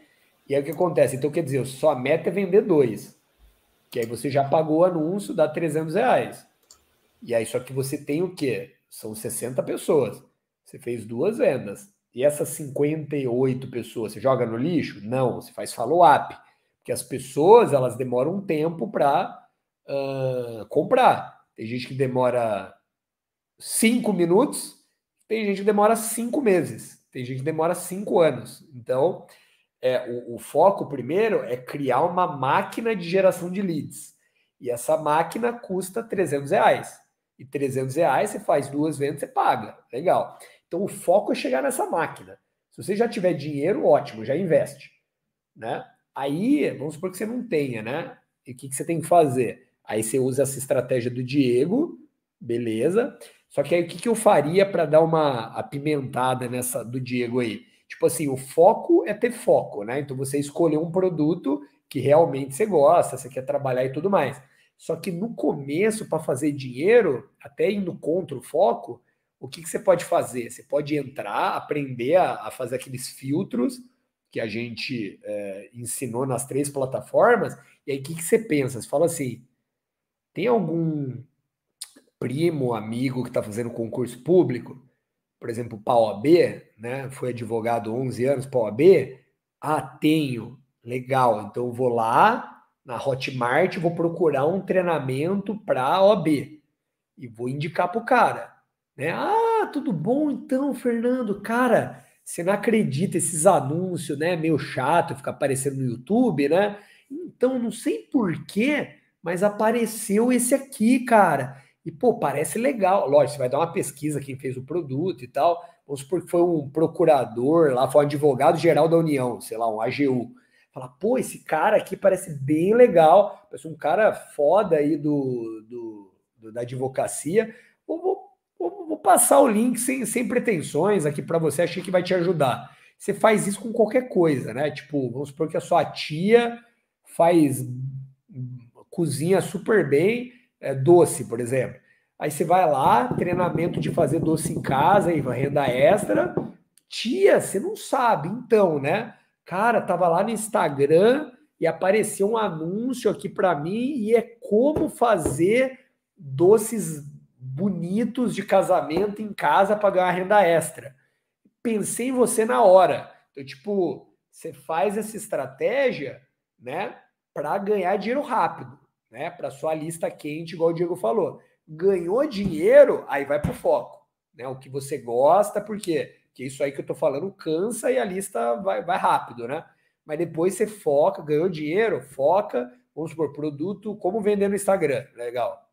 E aí o que acontece? Então, quer dizer, sua meta é vender dois. Que aí você já pagou o anúncio, dá 300 reais. E aí, só que você tem o quê? São 60 pessoas. Você fez duas vendas. E essas 58 pessoas, você joga no lixo? Não, você faz follow-up. Porque as pessoas, elas demoram um tempo para uh, comprar. Tem gente que demora cinco minutos, tem gente que demora cinco meses, tem gente que demora cinco anos. Então, é, o, o foco primeiro é criar uma máquina de geração de leads. E essa máquina custa 300 reais. E 300 reais você faz duas vendas, você paga. Legal. Então o foco é chegar nessa máquina. Se você já tiver dinheiro, ótimo, já investe. Né? Aí, vamos supor que você não tenha, né? E o que, que você tem que fazer? Aí você usa essa estratégia do Diego, beleza. Só que aí o que, que eu faria para dar uma apimentada nessa do Diego aí? Tipo assim, o foco é ter foco, né? Então você escolher um produto que realmente você gosta, você quer trabalhar e tudo mais. Só que no começo, para fazer dinheiro, até indo contra o foco, o que, que você pode fazer? Você pode entrar, aprender a, a fazer aqueles filtros que a gente é, ensinou nas três plataformas, e aí o que, que você pensa? Você fala assim: tem algum primo, amigo que está fazendo concurso público? Por exemplo, para OAB, né? Foi advogado 11 anos para OAB. Ah, tenho. Legal. Então vou lá na Hotmart, vou procurar um treinamento para OAB e vou indicar para o cara. Né? Ah, tudo bom então, Fernando? Cara, você não acredita esses anúncios, né? Meio chato ficar aparecendo no YouTube, né? Então, não sei porquê, mas apareceu esse aqui, cara. E, pô, parece legal. Lógico, você vai dar uma pesquisa quem fez o produto e tal. Vamos supor que foi um procurador lá, foi um advogado geral da União, sei lá, um AGU. Fala, pô, esse cara aqui parece bem legal, parece um cara foda aí do, do, do da advocacia. Vou, vou Vou, passar o link sem, sem pretensões aqui para você, achei que vai te ajudar. Você faz isso com qualquer coisa, né? Tipo, vamos supor que a sua tia faz cozinha super bem, é, doce, por exemplo. Aí você vai lá, treinamento de fazer doce em casa e renda extra. Tia, você não sabe, então, né? Cara, tava lá no Instagram e apareceu um anúncio aqui para mim e é como fazer doces bonitos de casamento em casa para ganhar renda extra. Pensei em você na hora. Então, tipo, você faz essa estratégia, né, para ganhar dinheiro rápido, né, para sua lista quente, igual o Diego falou. Ganhou dinheiro, aí vai pro foco, né, o que você gosta, por quê? Porque isso aí que eu tô falando cansa e a lista vai, vai rápido, né? Mas depois você foca, ganhou dinheiro, foca, vamos supor, produto, como vender no Instagram, legal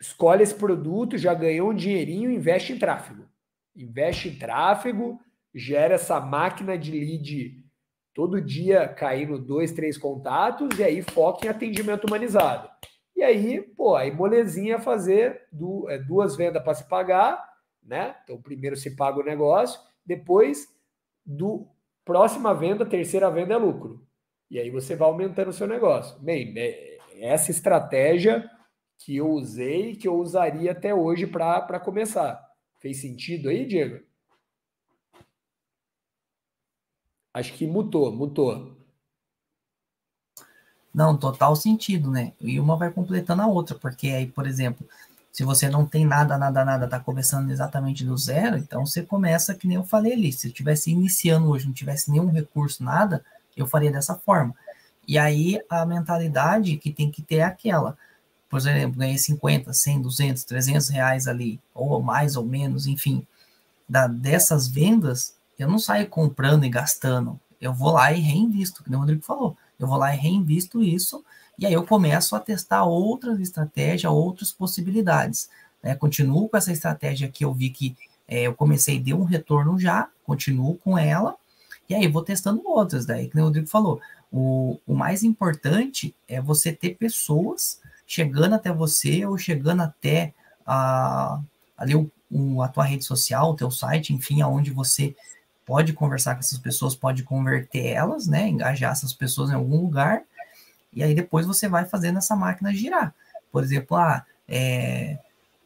escolhe esse produto, já ganhou um dinheirinho, investe em tráfego. Investe em tráfego, gera essa máquina de lead todo dia caindo dois, três contatos e aí foca em atendimento humanizado. E aí, pô, aí molezinha fazer é, duas vendas para se pagar, né? Então, primeiro se paga o negócio, depois do próxima venda, terceira venda é lucro. E aí você vai aumentando o seu negócio. Bem, é, essa estratégia que eu usei, que eu usaria até hoje para começar. Fez sentido aí, Diego? Acho que mutou, mutou. Não, total sentido, né? E uma vai completando a outra, porque aí, por exemplo, se você não tem nada, nada, nada, tá começando exatamente do zero, então você começa que nem eu falei ali. Se eu estivesse iniciando hoje, não tivesse nenhum recurso, nada, eu faria dessa forma. E aí a mentalidade que tem que ter é aquela por exemplo, ganhei 50, 100, 200, 300 reais ali, ou mais ou menos, enfim, da, dessas vendas, eu não saio comprando e gastando. Eu vou lá e reinvisto, como o Rodrigo falou. Eu vou lá e reinvisto isso, e aí eu começo a testar outras estratégias, outras possibilidades. Né? Continuo com essa estratégia que eu vi que é, eu comecei, deu um retorno já, continuo com ela, e aí vou testando outras. Daí, como o Rodrigo falou, o, o mais importante é você ter pessoas chegando até você ou chegando até a, ali o, o, a tua rede social, o teu site, enfim, aonde você pode conversar com essas pessoas, pode converter elas, né? Engajar essas pessoas em algum lugar, e aí depois você vai fazendo essa máquina girar. Por exemplo, ah, é,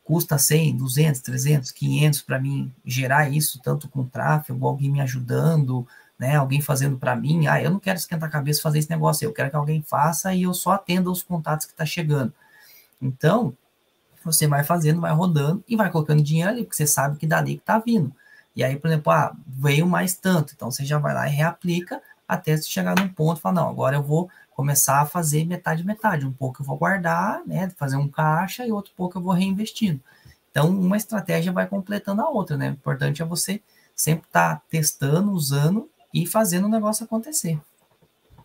custa 100, 200, 300, 500 para mim gerar isso, tanto com tráfego, alguém me ajudando, né, alguém fazendo para mim. Ah, eu não quero esquentar a cabeça fazer esse negócio, eu quero que alguém faça e eu só atenda os contatos que está chegando. Então, você vai fazendo, vai rodando e vai colocando dinheiro ali, porque você sabe que dali que está vindo. E aí, por exemplo, ah, veio mais tanto, então você já vai lá e reaplica até você chegar num ponto e falar, não, agora eu vou começar a fazer metade metade, um pouco eu vou guardar, né, fazer um caixa e outro pouco eu vou reinvestindo. Então, uma estratégia vai completando a outra, né? O importante é você sempre estar tá testando, usando e fazendo o negócio acontecer.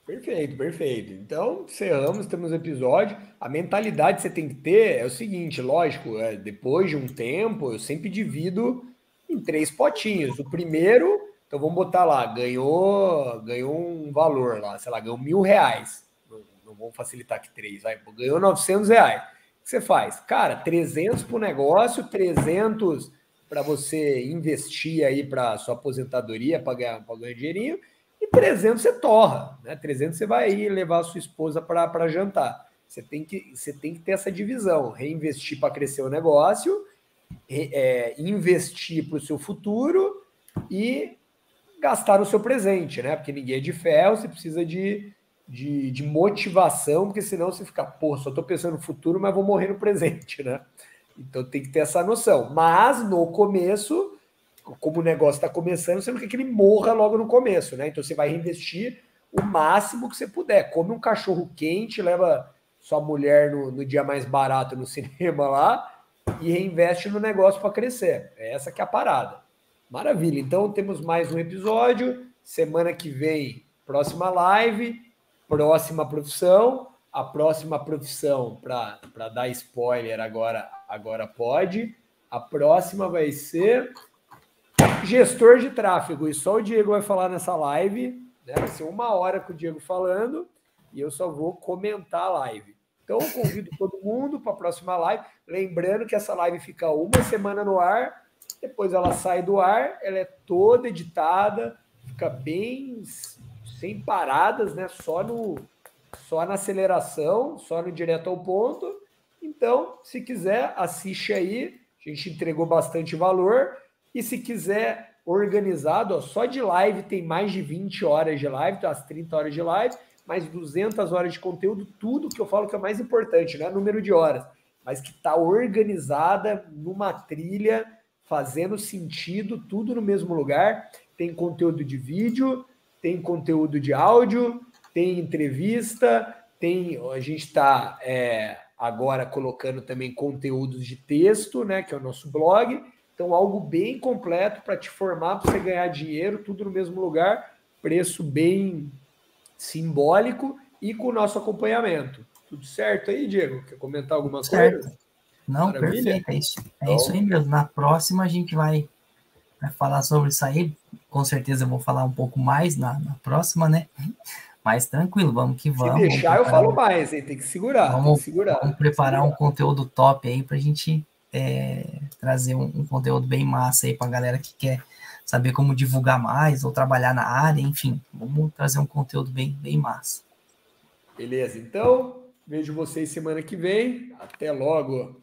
Perfeito, perfeito. Então, encerramos, temos episódio. A mentalidade que você tem que ter é o seguinte, lógico, é, depois de um tempo, eu sempre divido em três potinhos. O primeiro então vamos botar lá, ganhou, ganhou um valor lá, sei lá, ganhou mil reais. Não, não vamos facilitar aqui três, vai, ganhou 900 reais. O que você faz? Cara, 300 para o negócio, 300 para você investir aí para sua aposentadoria, para ganhar, ganhar dinheirinho, e 300 você torra, né? 300 você vai aí levar a sua esposa para jantar. Você tem, que, você tem que ter essa divisão, reinvestir para crescer o negócio, é, investir para o seu futuro e gastar o seu presente, né? Porque ninguém é de ferro, você precisa de, de, de motivação, porque senão você fica, pô, só tô pensando no futuro, mas vou morrer no presente, né? Então tem que ter essa noção. Mas no começo, como o negócio está começando, você não quer que ele morra logo no começo, né? Então você vai reinvestir o máximo que você puder. Come um cachorro quente, leva sua mulher no, no dia mais barato no [laughs] cinema lá e reinveste no negócio para crescer. É essa que é a parada. Maravilha. Então temos mais um episódio. Semana que vem, próxima live, próxima profissão. A próxima profissão, para dar spoiler agora, agora pode. A próxima vai ser gestor de tráfego. E só o Diego vai falar nessa live. Né? Vai ser uma hora com o Diego falando e eu só vou comentar a live. Então, convido todo mundo para a próxima live. Lembrando que essa live fica uma semana no ar depois ela sai do ar, ela é toda editada, fica bem sem paradas, né? Só no só na aceleração, só no direto ao ponto. Então, se quiser, assiste aí. A gente entregou bastante valor. E se quiser organizado, ó, só de live tem mais de 20 horas de live, tá? as 30 horas de live, mais 200 horas de conteúdo, tudo que eu falo que é mais importante, não é número de horas, mas que está organizada numa trilha fazendo sentido, tudo no mesmo lugar. Tem conteúdo de vídeo, tem conteúdo de áudio, tem entrevista, tem. A gente está é, agora colocando também conteúdos de texto, né? Que é o nosso blog. Então, algo bem completo para te formar, para você ganhar dinheiro, tudo no mesmo lugar, preço bem simbólico e com o nosso acompanhamento. Tudo certo aí, Diego? Quer comentar alguma certo. coisa? Não, Maravilha. perfeito, é isso. É então... isso aí mesmo. Na próxima a gente vai, vai falar sobre isso aí. Com certeza eu vou falar um pouco mais na, na próxima, né? Mas tranquilo, vamos que vamos. Se deixar, vamos eu falo mais, hein? Tem que segurar. Vamos, que segurar, vamos preparar segurar. um conteúdo top aí para a gente é, trazer um, um, conteúdo bem massa aí para a galera que quer saber como divulgar mais ou trabalhar na área, enfim. Vamos trazer um conteúdo bem, bem massa. Beleza, então vejo vocês semana que vem. Até logo.